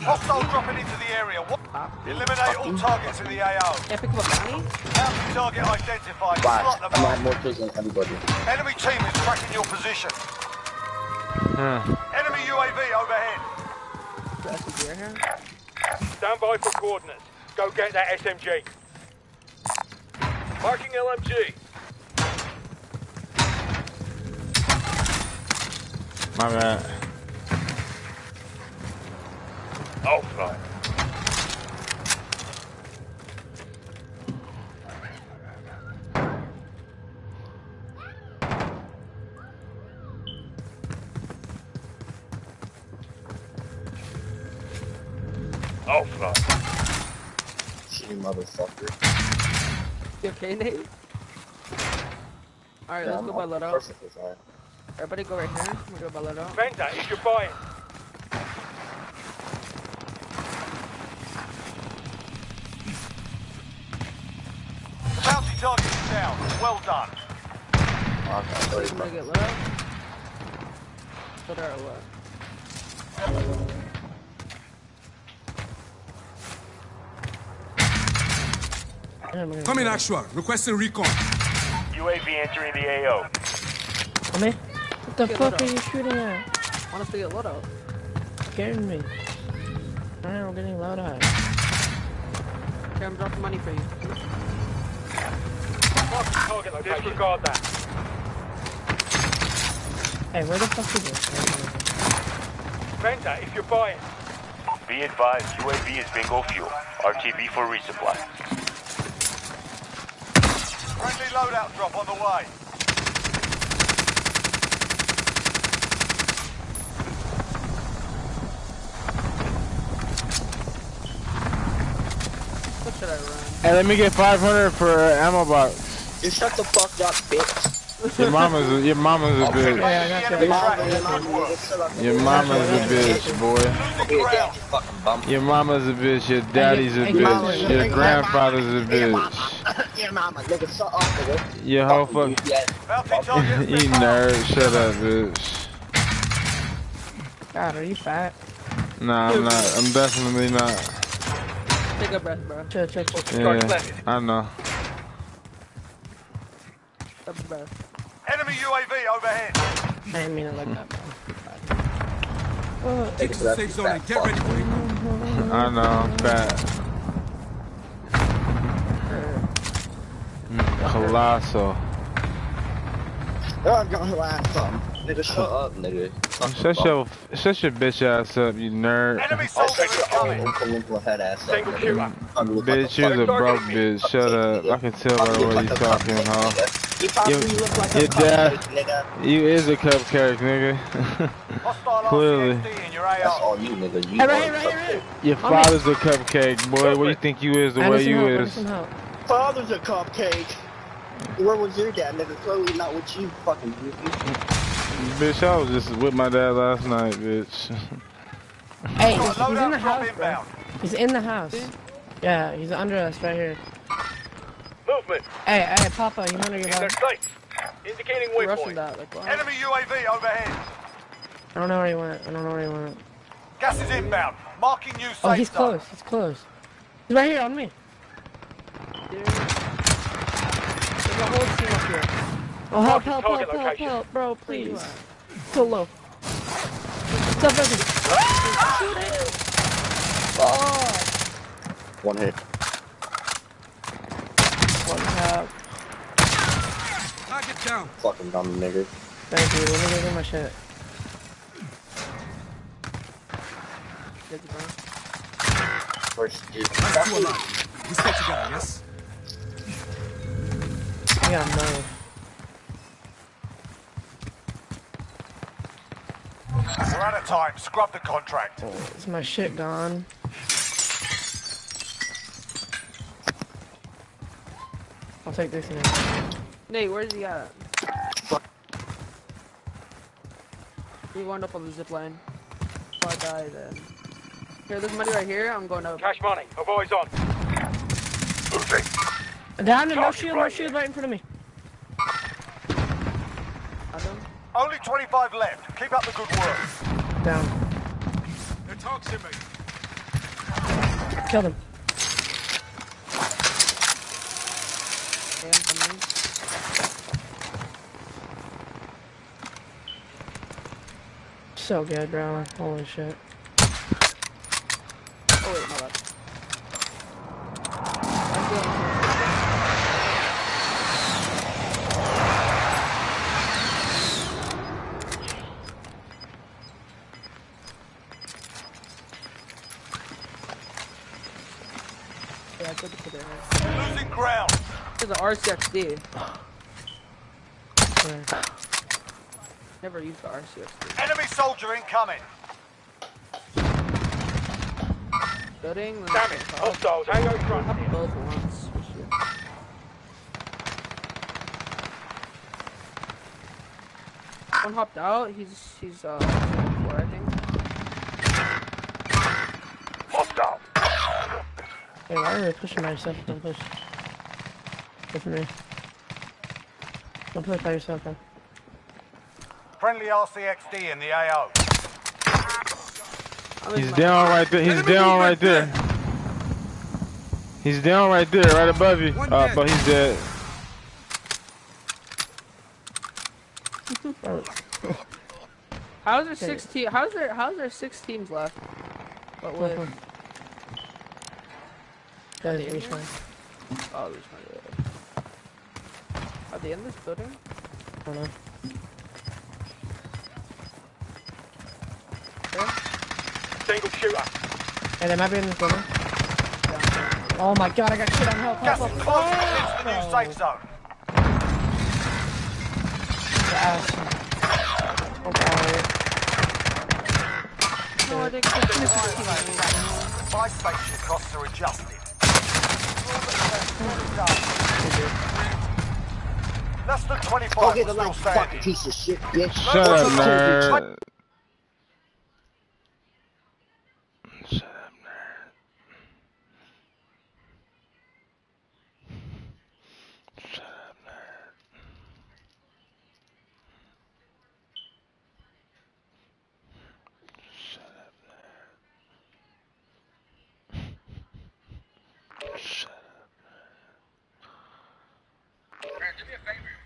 Hostile dropping into the area. What? Eliminate all targets in the AO. Yeah, pick up a bounty. Bounty target identified. Why? Slot them I'm up. have more kills than everybody. Enemy team is tracking your position. Huh. Enemy UAV overhead. That's a gear here. Stand by for coordinates. Go get that SMG. Marking LMG. My bad. Oh, Offline. Shitty motherfucker. You okay, Nate? Alright, Yeah, let's I'm go by all Lodo. perfectly. Everybody go right here. We'll go by Lodo. Venta, is your boy. Bounty target is down. Well done. I'm gonna get Lodo. Lodo or what? in, actual. Requesting recon. UAV entering the AO. Come here. What the Get fuck are you shooting at? Want us to get Lodo? Scaring me. Alright, we're getting loud high. Okay, I'm dropping money for you. Marking target location. Disregard that. Hey, where the fuck is this? Venta, if you're buying. Be advised, UAV is bingo fuel. RTB for resupply. Friendly loadout drop on the way. What should I run? Hey, let me get 500 for uh, ammo box. You shut the fuck up, bitch. Your mama's a, your mama's a bitch. Yeah, I got Your mama, your mama, you shut up. Your mama's a bitch, boy. Yeah, damn, you fucking bum. Your mama's a bitch. Your daddy's a bitch. Your grandfather's a bitch. Mama, your mama, nigga, shut up, nigga. Your whole fuck. yeah. Bounty target has you nerd. Shut up, bitch. God, are you fat? Nah, I'm not. I'm definitely not. Take a breath, bro. Chill, chill, chill. Yeah, I know. Take a breath. Enemy UAV overhead. I didn't mean it like that, bro. Get to the safe zone get ready for recon. I know. I'm fat. Colossal. I'm gonna laugh something. Nigga, shut up, nigga. Shut your, shut your bitch ass up, you nerd. Enemy I'll soldier shut is coming. own Oompa head ass up, Single nigga. killer. I'm look like Bitch, you's a broke bitch. Shut up. I can tell by the way you talking, huh? You probably Your- look like a your dad- cupcake, nigga. You is a cupcake, nigga. Clearly. Your That's all you, nigga. You Hey, are right right right Your father's a cupcake, boy. What do you think you is the way you help, is? Anderson. Father's a cupcake. Where was your dad, nigga? Clearly not with you, fucking goofy. Bitch, I was just with my dad last night, bitch. Hey, he's, Got he's in the house, bro. He's in the house. Yeah, he's under us right here. Movement. Hey, hey, Papa, you under your In their back? sights. Indicating We're rushing waypoint. that, like, what? Enemy UAV overhead. I don't know where he went. I don't know where he went. Gas is inbound. Marking new oh, safe Oh, he's zone. close. He's close. He's right here on me. There's a whole team up here. Oh, help, Marking help, help, help, help, bro, please. So low. Stop everything. Fuck. One hit. One tap. Target down. Fucking dumb nigga. Thank you. Let me go get my shit. Get the gun. First, dude. Nice to alive. We stay together, yes? I got no. We're out of time. Scrub the contract. Is my shit gone? I'll take this now. Nate, where's he at? We wound up on the zip line. If I die, then. Here, there's money right here. I'm going up. Cash money. Have eyes on. Down, no shield, no shield right in front of me. Adam. Only 25 left. Keep up the good work. Down. They're toxin me. Killed him. Okay, I'm coming. So good, bro. Holy shit. Oh wait, my bad. I'm doing Yeah, I took it to there. Losing ground. There's an RCXD. Where? Never used the RCXD. Enemy soldier incoming. Building. Damn it. Hostiles. Hang out front. Not both at once. for sure. One hopped out. He's he's uh four, I think. Hostile. Hey, why are you pushing by yourself? Don't push. Go for me. Don't push by yourself, man. Friendly RCXD in the AO. He's down right there. He's down right there. He's down right there, right above you. Uh, but he's dead. How's there six te- How's there How's there six teams left? But with Guys, Are they in which one? oh, there's one there. Are they in this building? I don't know. Single shooter. Hey, they might be in this building. Oh my god, I got shit on help. Gas help, is help. closing into the new safe zone. Yes. Okay. No, I didn't get this. Buy station costs are adjusted. Less than 25 Go get are the still last fucking standing. piece of shit, bitch. Shut up, nerd. Enemy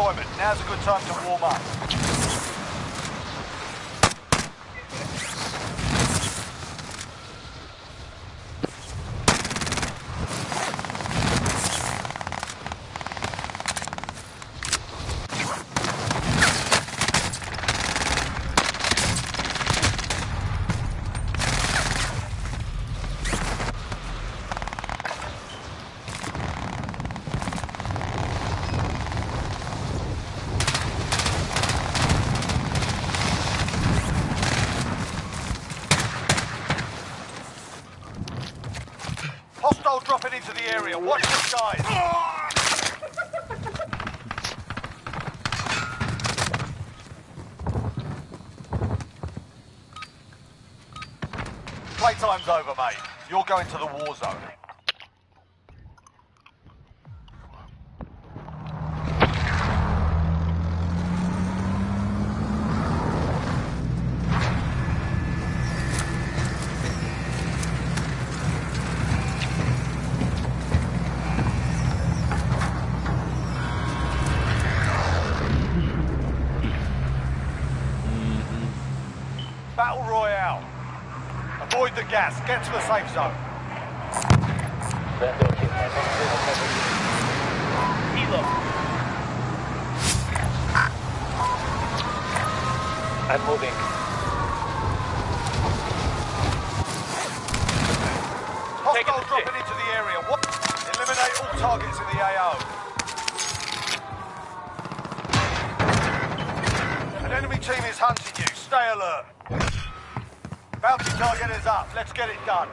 deployment. Now's a good time to warm up. Going to the war zone. Battle Royale. Avoid the gas. Get to the safe zone. Helo. I'm moving. Hostile dropping into the area. What? Eliminate all targets in the AO. An enemy team is hunting you. Stay alert. Bounty target is up. Let's get it done.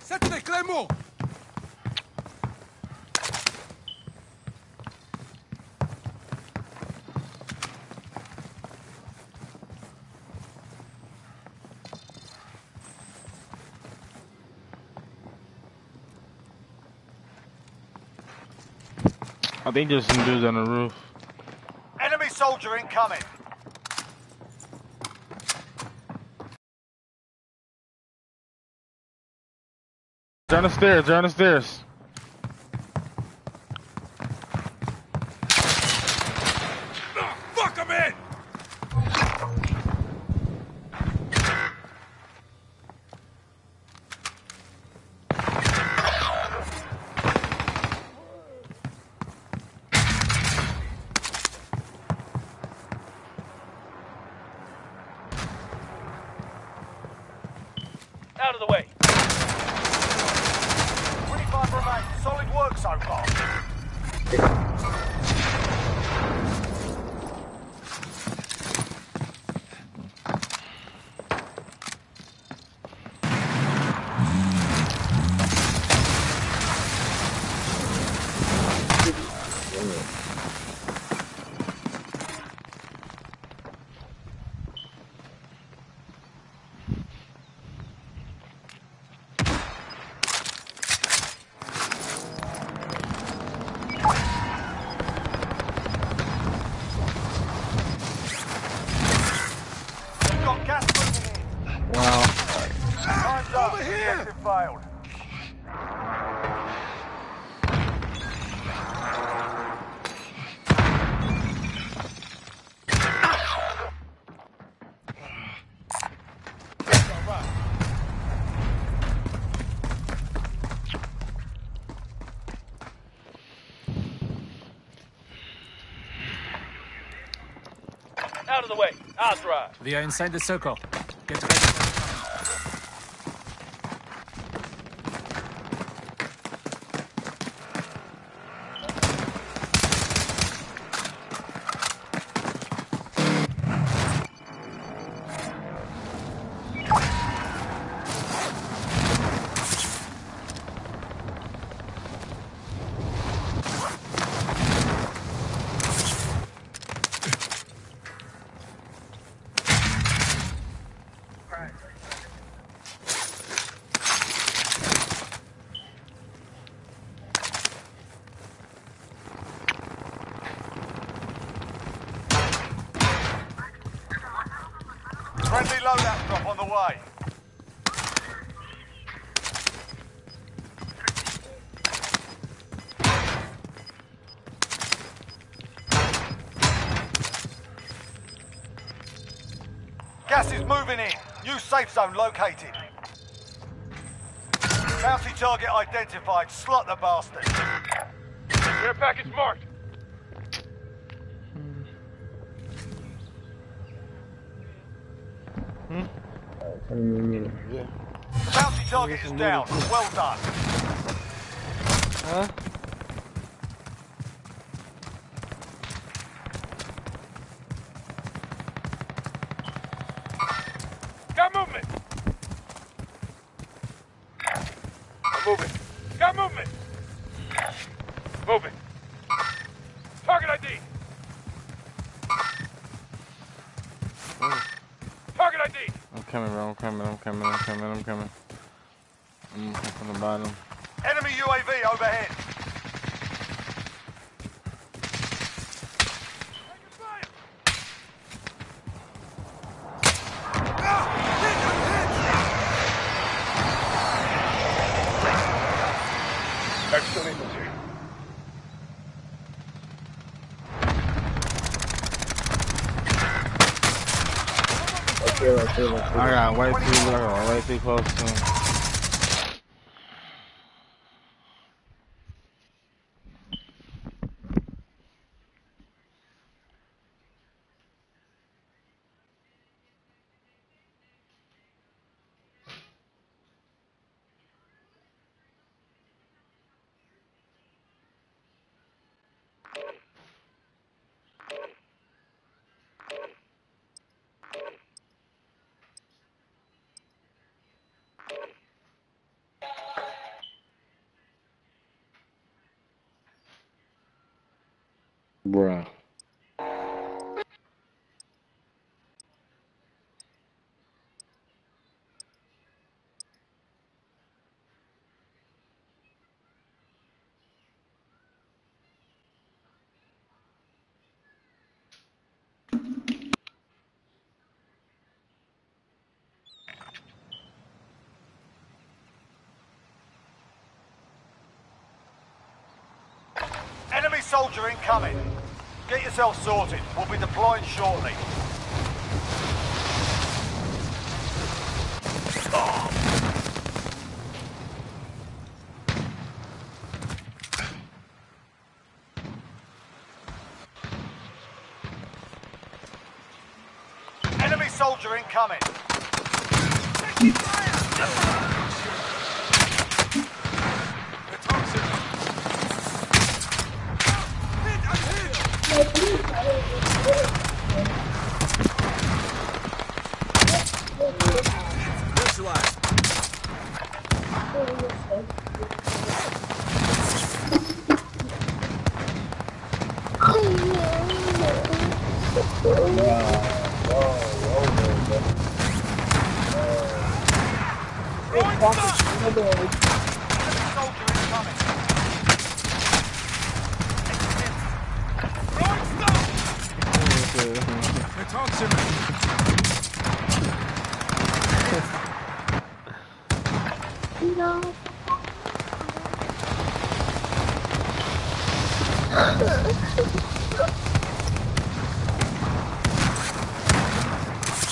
Cette les Clément I think there's some dudes on the roof. Enemy soldier incoming. They're on the stairs. They're on the stairs. Fuck him in! Out of the way. 25 remain. Solid work so far. We've got gas moving in. Wow. Time's up. Over here. Objective failed. Out of the way. We are inside the circle. Safe zone located. Bounty target identified. Slot the bastard. Care package marked. Hmm? The bounty target is down. Well done. Huh? I'm from the bottom. Enemy UAV overhead. Excellent. I got way too low, way too close to him. Soldier incoming. Get yourself sorted. We'll be deploying shortly. Enemy soldier incoming. Neutralized. They're toxic. No.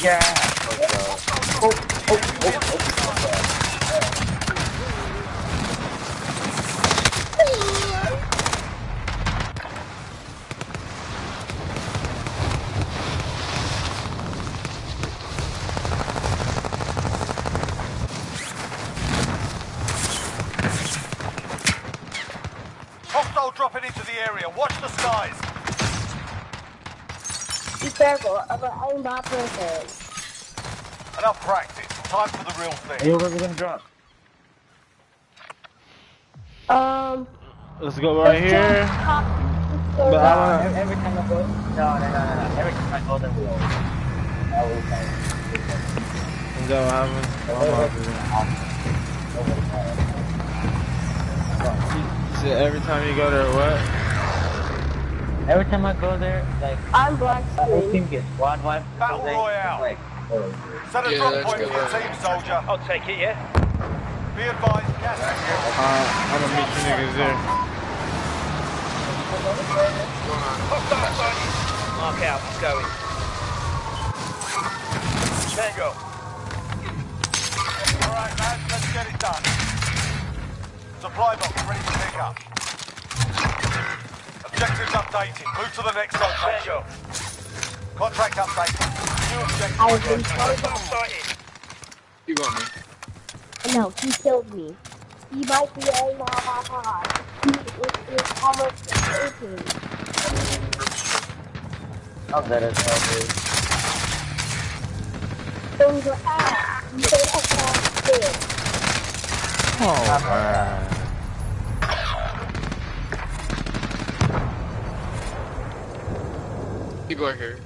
Yeah. Oh, oh, oh, Hostile dropping into the area. Watch the skies. Be careful. I'm an aimbot person. Enough practice. Time for the real thing. Hey, where we gonna drop? Um. Let's go right here. But I wanna, every time I go, no, no, no, no, no. Every time I go, then we always. Always like. is that what happens? You said every time you go there, what? Every time I go there, like I'm black. the whole team gets squad wiped. Battle They- Royale. Like, oh, Set a Yeah, drop point for your team, soldier. I'll take it, yeah? Be advised, gas is Uh, I'm gonna meet you niggas there. Mark out, it's going. Tango. Alright, lads, let's get it done. Supply box ready to pick up. Objectives updated. Move to the next location. Contract updated. New objective. I've been location. You got me. No, he killed me. He might be a mod. He is, is almost 18. I'm dead as hell, dude. Things are out. You say that's not good. Oh man. People are here.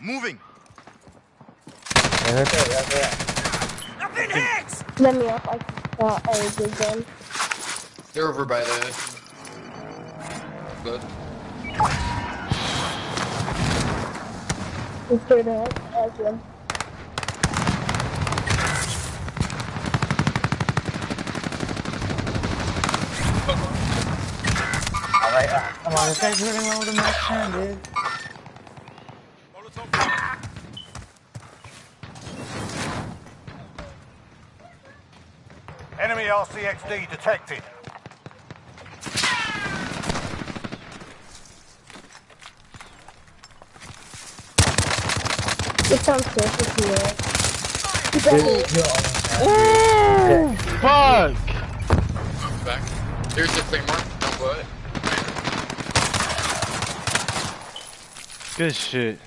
Moving. Yeah, right there, right there. Nothing hits! Let me up. I saw a good gun. They're over by the. Good. Just straight ahead. As well. Come on, this guy's running around with a Mac 10, dude. Enemy RCXD detected. It sounds perfect here. Keep Dude, that Ooh, fuck. Back. Here's the claymore. Don't blow it. Good shit.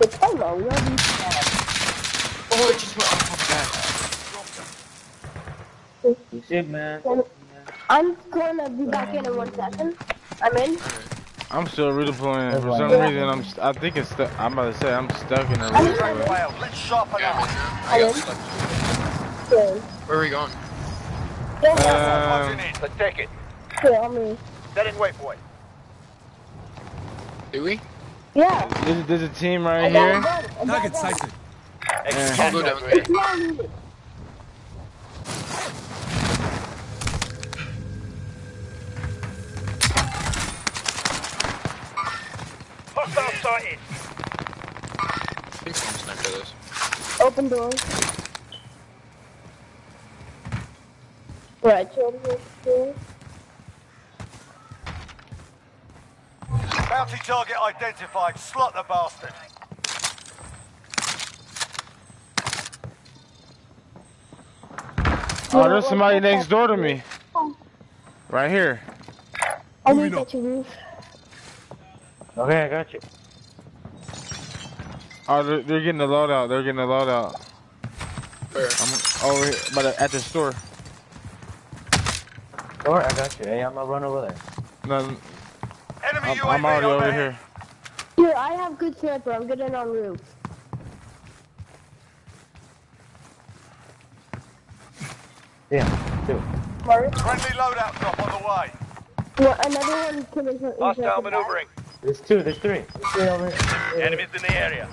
The timer will be set. Oh, it just went oh You should, man. I'm gonna be back in in one second. I'm in. I'm still redeploying. For some Yeah. reason, I'm. st- I think it's stuck. I'm about to say I'm stuck in a I'm redeploy. Let's sharpen Yeah, up. I got stuck. Where are we going? Yeah, Um, Closing in. Let's take it. yeah, me. Set in waypoint. Do we? Yeah. There's, there's a team right got a here. gun. I got a Target gun. sighted. Yeah. Go down there. Not needed. Hostile sighted. I think someone sniped at us. Open doors. Right, children. Bounty target identified. Slot the bastard. Oh, there's somebody next door to me. Right here. I need that you roof. Okay, I got you. Oh, they're, they're getting the loadout. They're getting the loadout. Where? I'm over here, but uh, at the store. Alright, I got you. Hey, I'm gonna run over there. No, Enemy I'm, UAV I'm already over here. Here, I have good sniper. I'm getting on roof. Yeah, two. Mark. Friendly loadout drop on the way. Well, another one coming from Hostile maneuvering. There's two, there's three. There's three over here. Enemies in the area.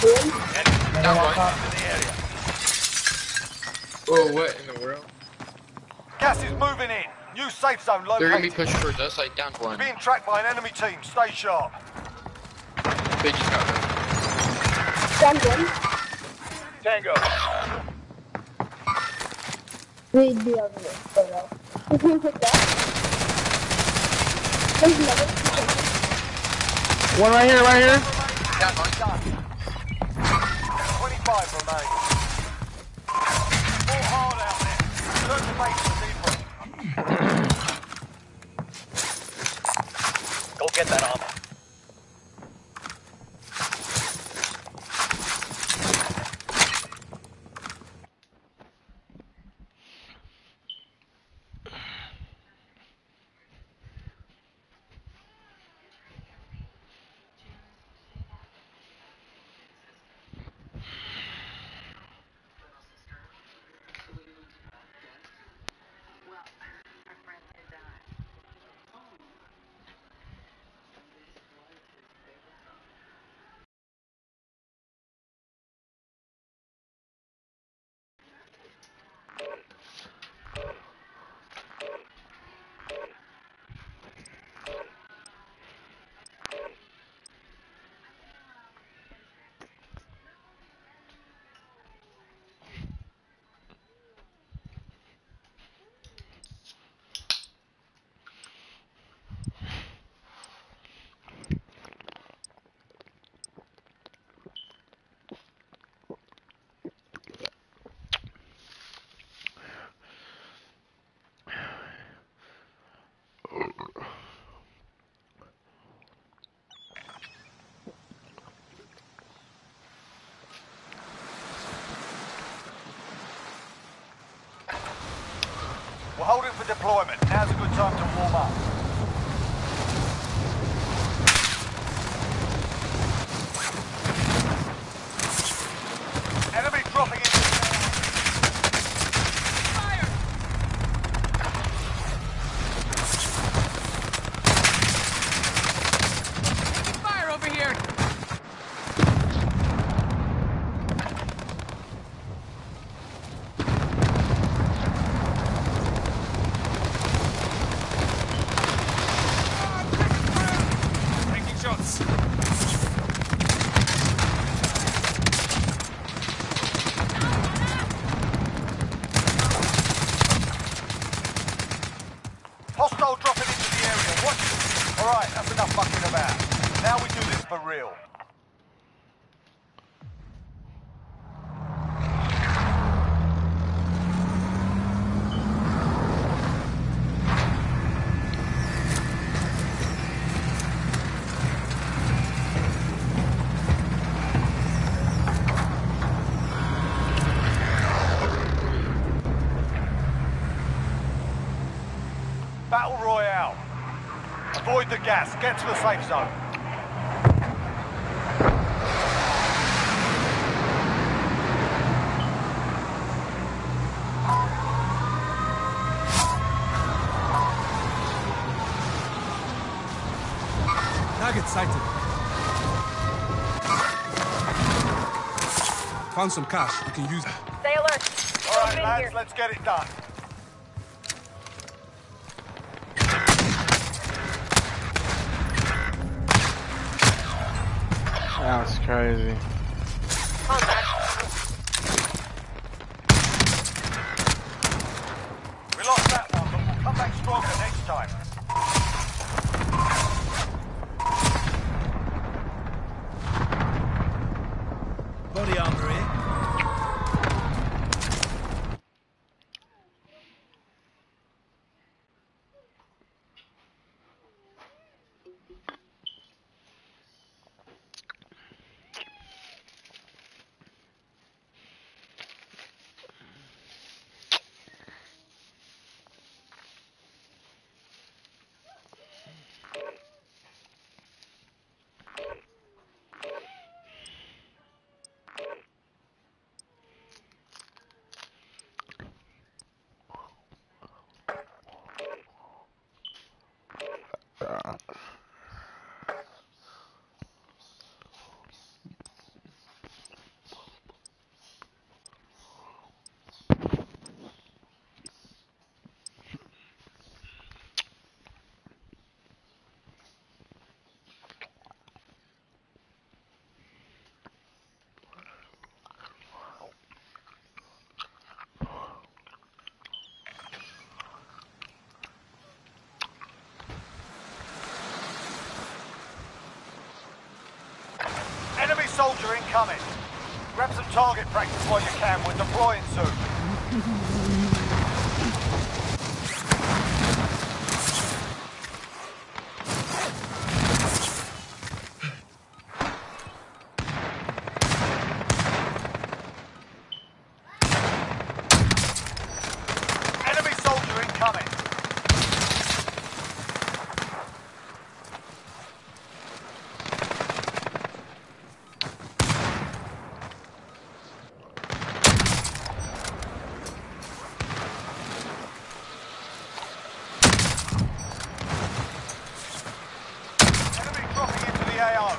Good. Enemies Down one. in the area. Oh, what in the world? Gas is moving in. New safe zone They're gonna be located. pushed towards us. I downed one. Being tracked by an enemy team. Stay sharp. They just got hurt. Stand one. Tango. Read the other one. Oh, no. You can pick that. There's another. One right here, right here. Down one. 25 remain. All hard out there. Search the base for people. Get that armor. Gas. Get to the safe zone. Target sighted. Found some cash. We can use it. Stay alert. All right, lads, let's get it done. Crazy. Soldier incoming. Grab some target practice while you can. We're deploying soon. Enemy soldier incoming. Enemy dropping into the AO.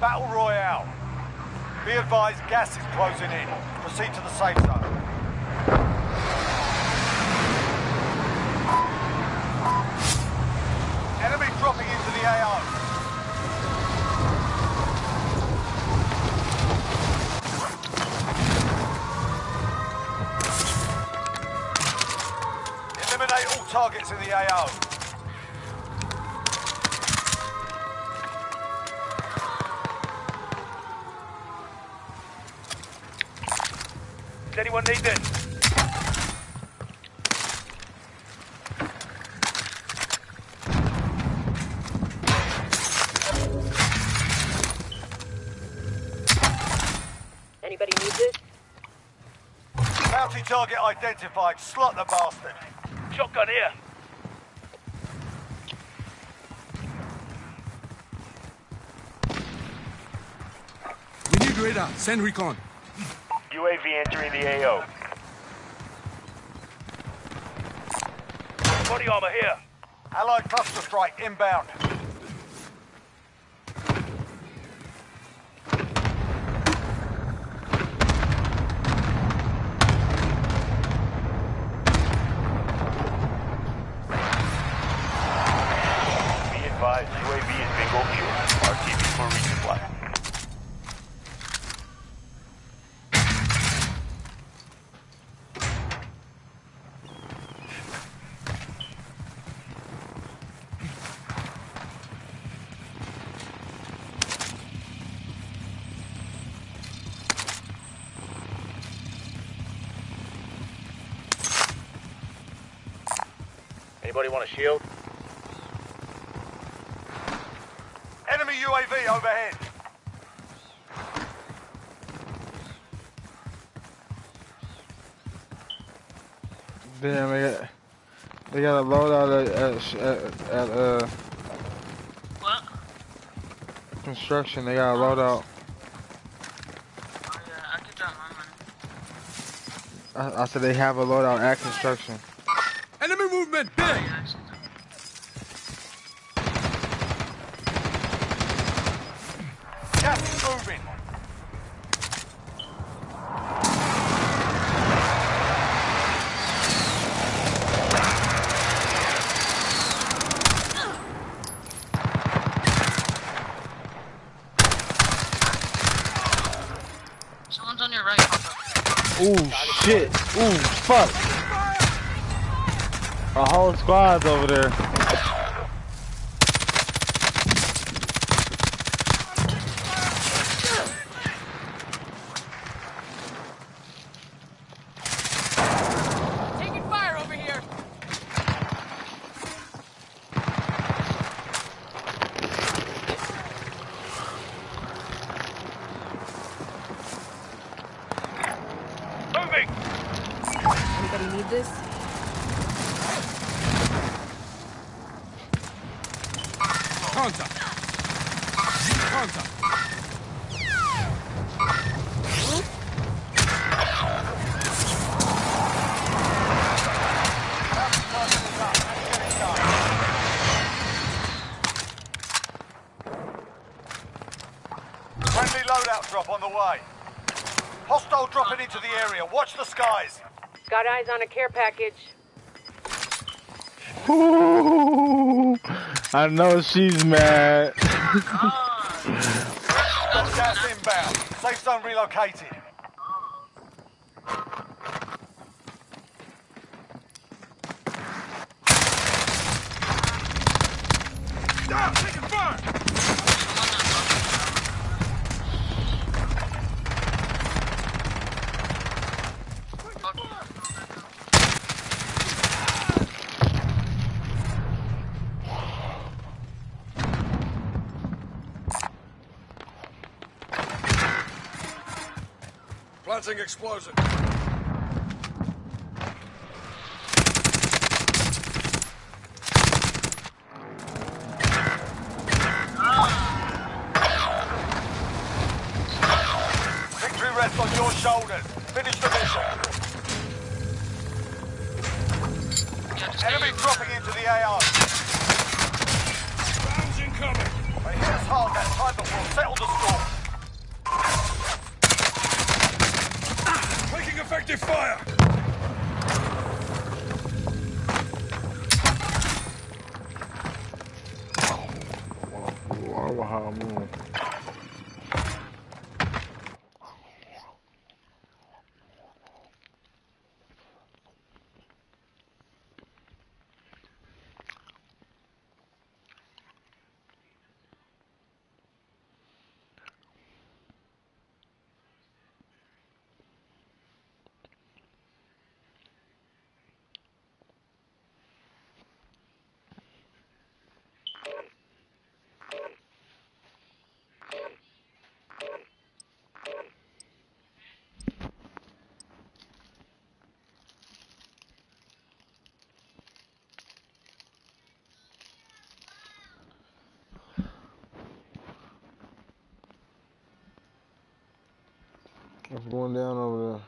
Battle Royale. Be advised, gas is closing in. Proceed to the safe zone. Identified. Slot the bastard. Shotgun here. We need radar. Send recon. UAV entering the AO. Body armor here. Allied cluster strike inbound. Anybody want a shield? Enemy UAV overhead. Damn, they got they got a loadout at at, at, at uh What? construction. They got a loadout. Oh yeah, I could drop my money. I, I said they have a loadout at construction. Enemy movement. Big. Gas is moving. Someone's on your right, Papa. Ooh shit. Ooh fuck. A whole squad's over there. Taking fire over here. Moving! Anybody need this? Contact. Contact. Friendly loadout drop on the way. Hostile dropping into the area. Watch the skies. Got eyes on a care package. Ooh, I know she's mad. Got gas inbound. Safe zone relocated. Explosion. Victory rests on your shoulders. Finish the mission. Enemy dropping into the AO. Rounds incoming. They hit us hard that time, but we'll settle the score. Taking effective fire. What's going down over there?